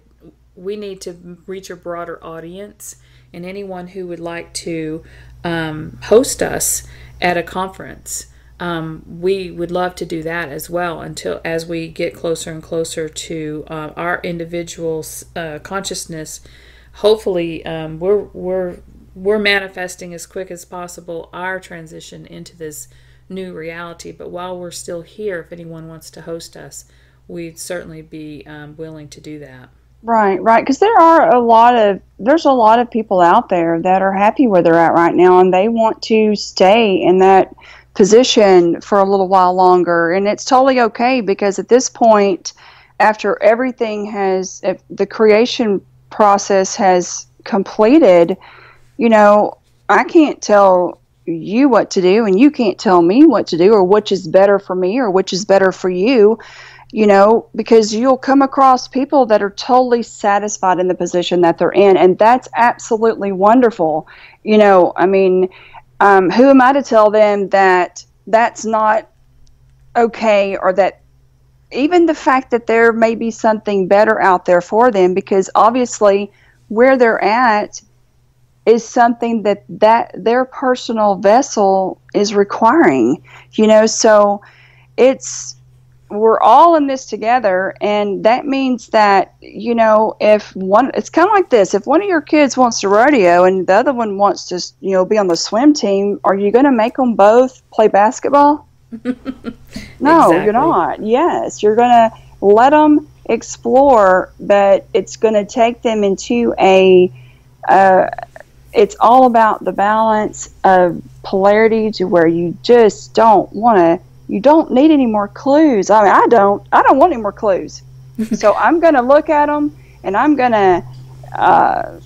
we need to reach a broader audience and anyone who would like to um, host us at a conference um, we would love to do that as well until as we get closer and closer to uh, our individual uh, consciousness. Hopefully, um, we're we're we're manifesting as quick as possible our transition into this new reality. But while we're still here, if anyone wants to host us, we'd certainly be um, willing to do that. Right, right. Because there are a lot of there's a lot of people out there that are happy where they're at right now, and they want to stay in that position for a little while longer. And it's totally okay because at this point, after everything has, the creation process has completed, you know, I can't tell you what to do and you can't tell me what to do or which is better for me or which is better for you you know because you'll come across people that are totally satisfied in the position that they're in and that's absolutely wonderful you know i mean um, who am I to tell them that that's not okay or that even the fact that there may be something better out there for them because obviously where they're at is something that that their personal vessel is requiring you know? So it's we're all in this together and that means that you know if one it's kind of like this if one of your kids wants to rodeo and the other one wants to you know be on the swim team are you going to make them both play basketball no exactly. you're not yes you're going to let them explore but it's going to take them into a uh, it's all about the balance of polarity to where you just don't want to you don't need any more clues. I mean, I don't. I don't want any more clues. so I'm going to look at them and I'm going to, uh,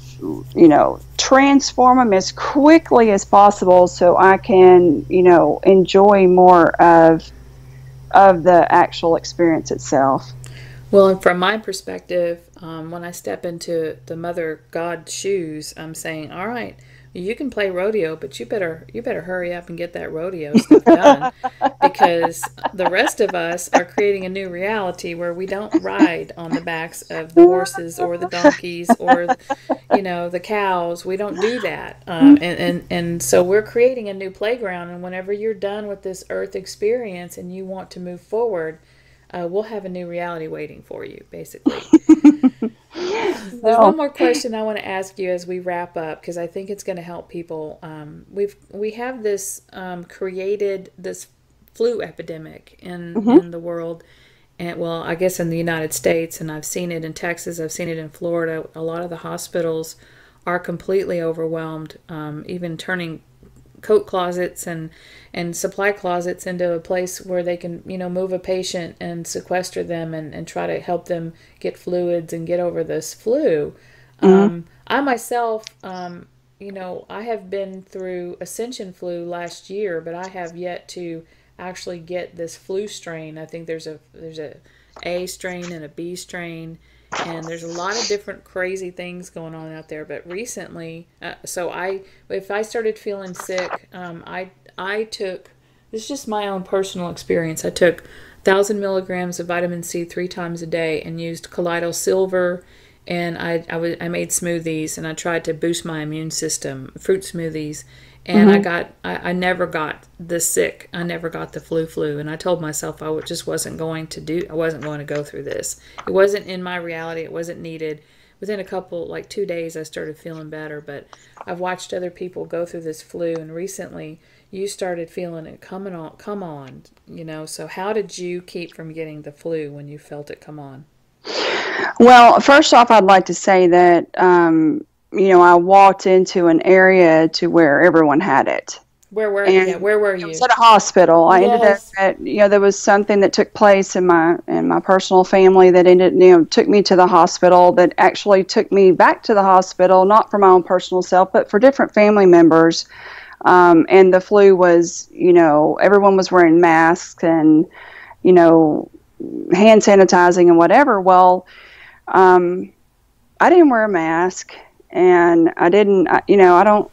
you know, transform them as quickly as possible so I can, you know, enjoy more of of the actual experience itself. Well, and from my perspective, um, when I step into the Mother God shoes, I'm saying, all right you can play rodeo, but you better you better hurry up and get that rodeo stuff done because the rest of us are creating a new reality where we don't ride on the backs of the horses or the donkeys or you know the cows. We don't do that, um, and, and and so we're creating a new playground. And whenever you're done with this Earth experience and you want to move forward, uh, we'll have a new reality waiting for you, basically. There's one more question I want to ask you as we wrap up because I think it's going to help people. Um, we've we have this um, created this flu epidemic in mm-hmm. in the world. And well, I guess in the United States, and I've seen it in Texas, I've seen it in Florida. A lot of the hospitals are completely overwhelmed, um, even turning coat closets and and supply closets into a place where they can you know move a patient and sequester them and, and try to help them get fluids and get over this flu. Mm-hmm. um, i myself um, you know i have been through ascension flu last year but i have yet to actually get this flu strain. I think there's a there's a a strain and a b strain and there's a lot of different crazy things going on out there. But recently, uh, so I, if I started feeling sick, um, I I took this is just my own personal experience. I took thousand milligrams of vitamin C three times a day and used colloidal silver. And I, I, made smoothies and I tried to boost my immune system, fruit smoothies, and mm-hmm. I got I, I, never got the sick. I never got the flu flu, and I told myself I just wasn't going to do. I wasn't going to go through this. It wasn't in my reality. It wasn't needed. Within a couple, like two days, I started feeling better. But I've watched other people go through this flu, and recently you started feeling it coming on. Come on, you know. So how did you keep from getting the flu when you felt it come on? Well, first off, I'd like to say that um, you know, I walked into an area to where everyone had it. Where were you? Where were you? I was at a hospital. I ended up at you know there was something that took place in my in my personal family that ended you know took me to the hospital that actually took me back to the hospital not for my own personal self but for different family members. Um, and the flu was you know everyone was wearing masks and you know hand sanitizing and whatever. Well, um, I didn't wear a mask and I didn't, you know, I don't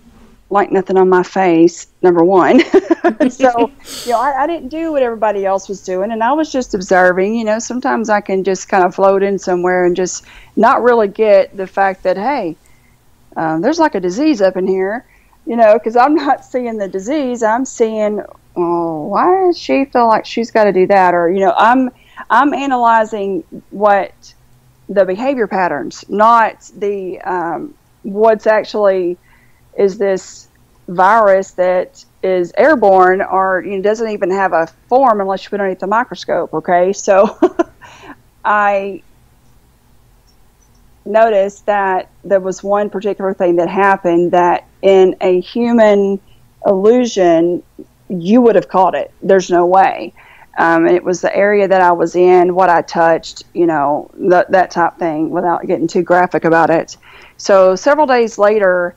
like nothing on my face, number one. so, you know, I, I, didn't do what everybody else was doing, and I was just observing. You know, sometimes I can just kind of float in somewhere and just not really get the fact that, hey, um, there's like a disease up in here, you know, because I'm not seeing the disease. I'm seeing, oh, why does she feel like she's got to do that? Or, you know, I'm, I'm analyzing what the behavior patterns, not the, um, what's actually is this virus that is airborne or you know, doesn't even have a form unless you put it underneath the microscope. Okay, so I noticed that there was one particular thing that happened that in a human illusion you would have caught it. There's no way. Um, it was the area that I was in, what I touched, you know, that that type thing, without getting too graphic about it. So several days later,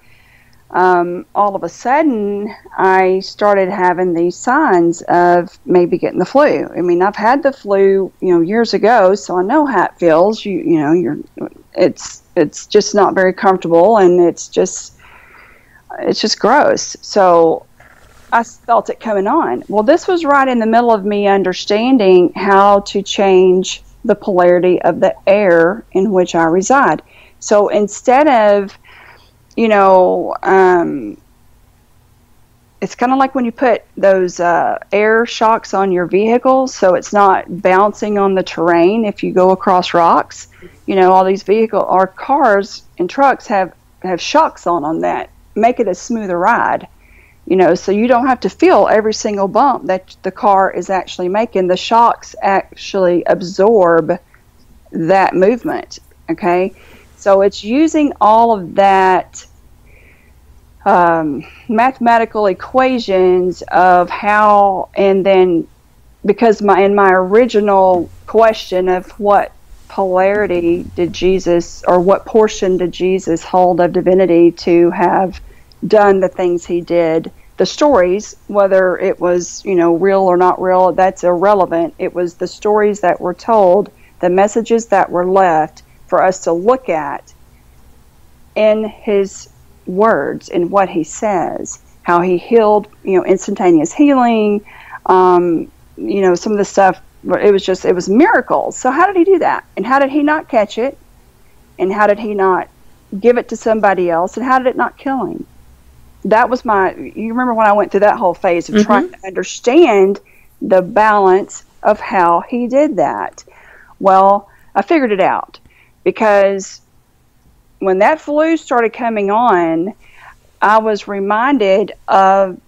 um, all of a sudden, I started having these signs of maybe getting the flu. I mean, I've had the flu, you know, years ago, so I know how it feels. You, you know, you're, it's, it's just not very comfortable, and it's just, it's just gross. So I felt it coming on. Well, this was right in the middle of me understanding how to change the polarity of the air in which I reside. So instead of, you know, um, it's kind of like when you put those uh, air shocks on your vehicle so it's not bouncing on the terrain if you go across rocks. You know, all these vehicle or cars and trucks have have shocks on on that make it a smoother ride. You know, so you don't have to feel every single bump that the car is actually making. The shocks actually absorb that movement. Okay, so it's using all of that um, mathematical equations of how, and then because my in my original question of what polarity did Jesus or what portion did Jesus hold of divinity to have done the things he did the stories whether it was you know real or not real that's irrelevant. It was the stories that were told the messages that were left for us to look at in his words in what he says how he healed you know instantaneous healing um, you know some of the stuff it was just it was miracles. So how did he do that? And how did he not catch it? And how did he not give it to somebody else? And how did it not kill him? That was my you remember when i went through that whole phase of mm-hmm. trying to understand the balance of how he did that? Well i figured it out because when that flu started coming on, I was reminded of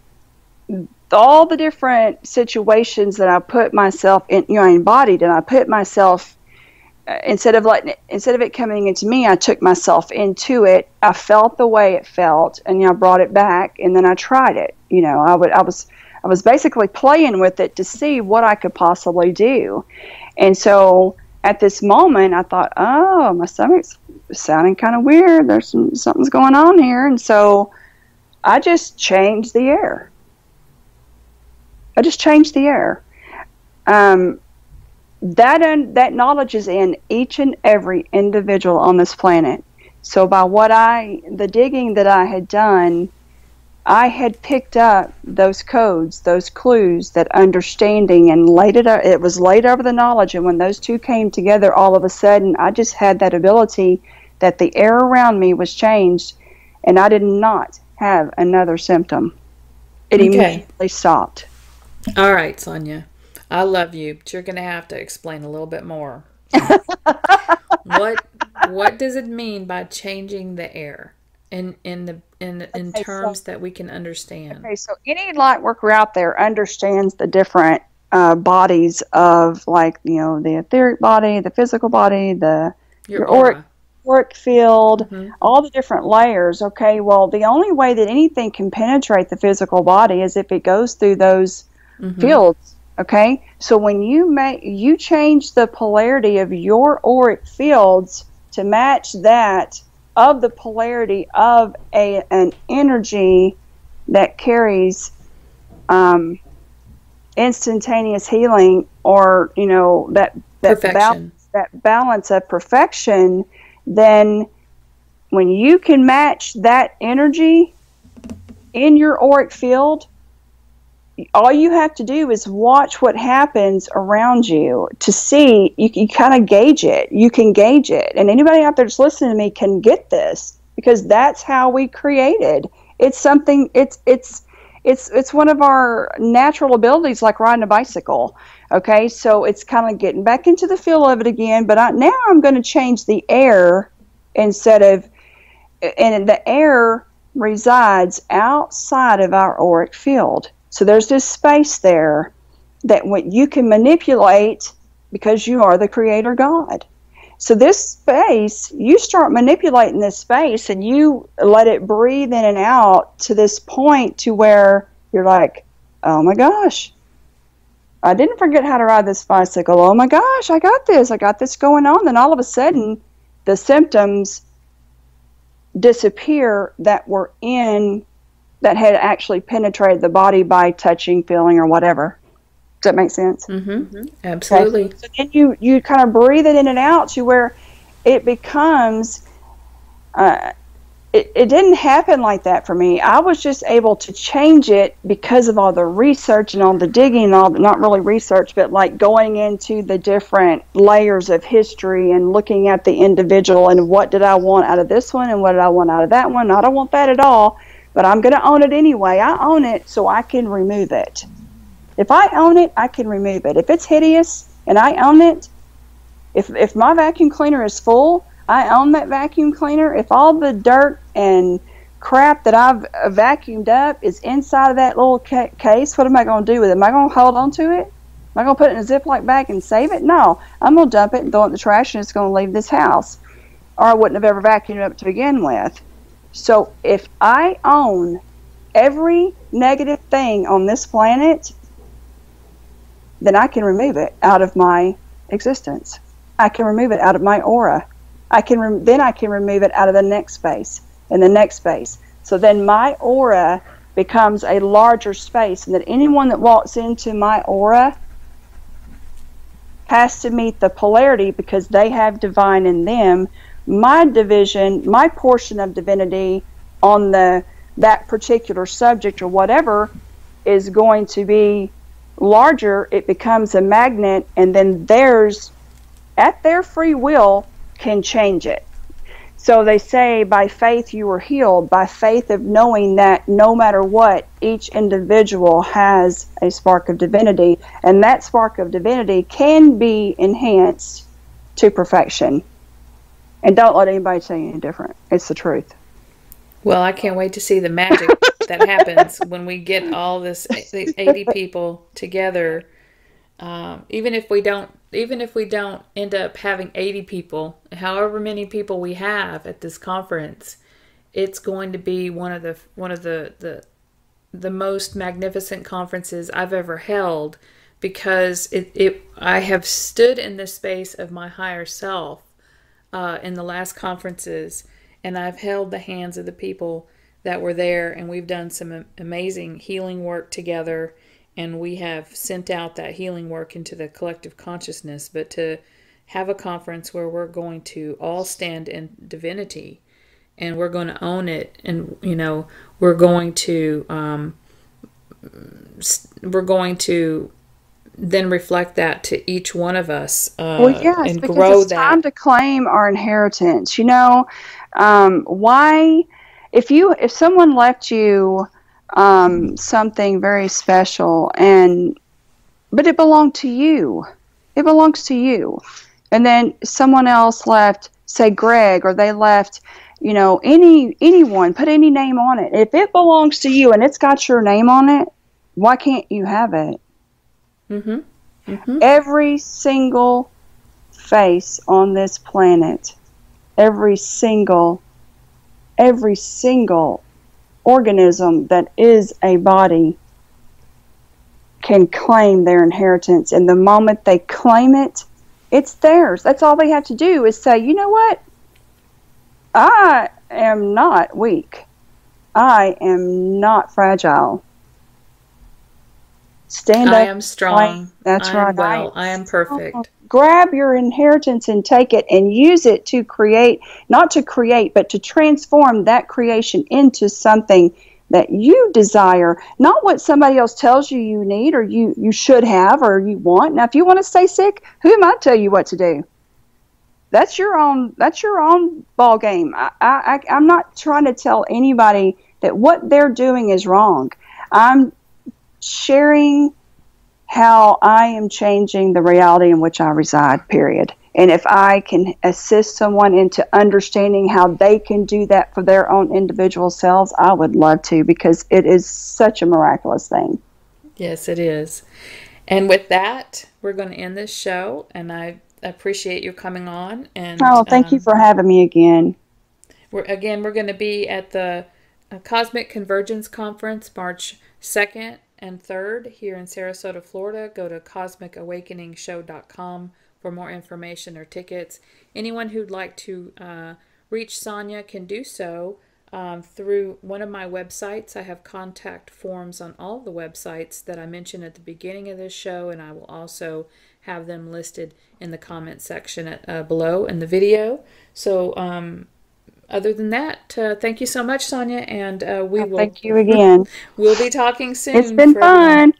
all the different situations that I put myself in, you know, I embodied, and I put myself uh, instead of letting it, instead of it coming into me, I took myself into it. I felt the way it felt, and you know, I brought it back, and then I tried it. You know, I would, I was, I was basically playing with it to see what I could possibly do, and so at this moment, I thought, oh, my stomach's sounding kind of weird. There's some something's going on here, and so I just changed the air. I just changed the air. Um, that un- that knowledge is in each and every individual on this planet. So by what I the digging that I had done, I had picked up those codes, those clues, that understanding, and laid it. It was laid over the knowledge, and when those two came together, all of a sudden, I just had that ability that the air around me was changed, and I did not have another symptom. It okay. immediately stopped. All right, Sonja. I love you, but you're going to have to explain a little bit more. what what does it mean by changing the air in in the in in okay, terms so, that we can understand? Okay, so any light worker out there understands the different uh, bodies of like you know the etheric body, the physical body, the your, your auric, auric field, mm-hmm. all the different layers. Okay, well the only way that anything can penetrate the physical body is if it goes through those mm-hmm. fields Okay, so when you make you change the polarity of your auric fields to match that of the polarity of a an energy that carries um, instantaneous healing or you know that that balance, that balance of perfection, then when you can match that energy in your auric field all you have to do is watch what happens around you to see you, you kind of gauge it. You can gauge it. And anybody out there that's listening to me can get this because that's how we created. It's something it's it's it's it's one of our natural abilities like riding a bicycle. Okay? So it's kind of getting back into the feel of it again but I, now i'm going to change the air instead of and the air resides outside of our auric field so there's this space there that when you can manipulate because you are the creator God. So this space, you start manipulating this space and you let it breathe in and out to this point to where you're like, "Oh my gosh. I didn't forget how to ride this bicycle. Oh my gosh, I got this. I got this going on." Then all of a sudden, the symptoms disappear that were in that had actually penetrated the body by touching, feeling, or whatever. Does that make sense? Mm-hmm. mm-hmm. Absolutely. Okay. So then you you kind of breathe it in and out to where it becomes. Uh, it, it didn't happen like that for me. I was just able to change it because of all the research and all the digging and all the, not really research, but like going into the different layers of history and looking at the individual and what did I want out of this one and what did I want out of that one. I don't want that at all but I'm going to own it anyway. I own it so I can remove it. If I own it, I can remove it. If it's hideous and I own it, if, if my vacuum cleaner is full, I own that vacuum cleaner. If all the dirt and crap that I've uh, vacuumed up is inside of that little ca- case, what am I going to do with it? Am I going to hold on to it? Am I going to put it in a Ziploc bag and save it? No. I'm going to dump it and throw it in the trash and it's going to leave this house. Or I wouldn't have ever vacuumed it up to begin with. So if I own every negative thing on this planet, then I can remove it out of my existence. I can remove it out of my aura. I can then I can remove it out of the next space and the next space. So then my aura becomes a larger space, and that anyone that walks into my aura has to meet the polarity because they have divine in them my division, my portion of divinity on the that particular subject or whatever is going to be larger, it becomes a magnet, and then theirs, at their free will, can change it. So they say, by faith you are healed, by faith of knowing that no matter what, each individual has a spark of divinity, and that spark of divinity can be enhanced to perfection. And don't let anybody tell you any different. It's the truth. Well, I can't wait to see the magic that happens when we get all this these 80 people together. Um, even if we don't, even if we don't end up having 80 people, however many people we have at this conference, it's going to be one of the one of the the the most magnificent conferences I've ever held because it, it I have stood in the space of my higher self uh, in the last conferences and I've held the hands of the people that were there and we've done some amazing healing work together and we have sent out that healing work into the collective consciousness. But to have a conference where we're going to all stand in divinity and we're going to own it and you know we're going to um, we're going to then reflect that to each one of us uh, well, yes, and because grow it's that. time to claim our inheritance. You know, um, why? If you if someone left you um, something very special and but it belonged to you, it belongs to you, and then someone else left, say Greg, or they left you know any anyone put any name on it if it belongs to you and it's got your name on it why can't you have it mm-hmm. Mm-hmm. every single face on this planet every single every single organism that is a body can claim their inheritance and the moment they claim it it's theirs that's all they have to do is say you know what I am not weak. I am not fragile. Stand up. I am strong. That's I right. Well. I am perfect. Grab your inheritance and take it and use it to create, not to create, but to transform that creation into something that you desire, not what somebody else tells you you need or you, you should have or you want. Now, if you want to stay sick, who am I to tell you what to do? that's your own that's your own ball game. I, I I'm not trying to tell anybody that what they're doing is wrong. I'm sharing how I am changing the reality in which I reside. Period. And if I can assist someone into understanding how they can do that for their own individual selves, I would love to because it is such a miraculous thing. Yes, it is. And with that, we're going to end this show. And I appreciate you coming on. And oh, thank um, you for having me again. We're again. We're going to be at the uh, Cosmic Convergence Conference, March second and third here in Sarasota, Florida. Go to cosmicawakeningshow.com for more information or tickets. Anyone who'd like to uh, reach Sonja can do so. Um, through one of my websites. I have contact forms on all the websites that I mentioned at the beginning of this show, and I will also have them listed in the comment section at, uh, below in the video. So, um, other than that, uh, thank you so much, Sonja, and uh, we oh, will. Thank you again. we'll be talking soon. It's been fun.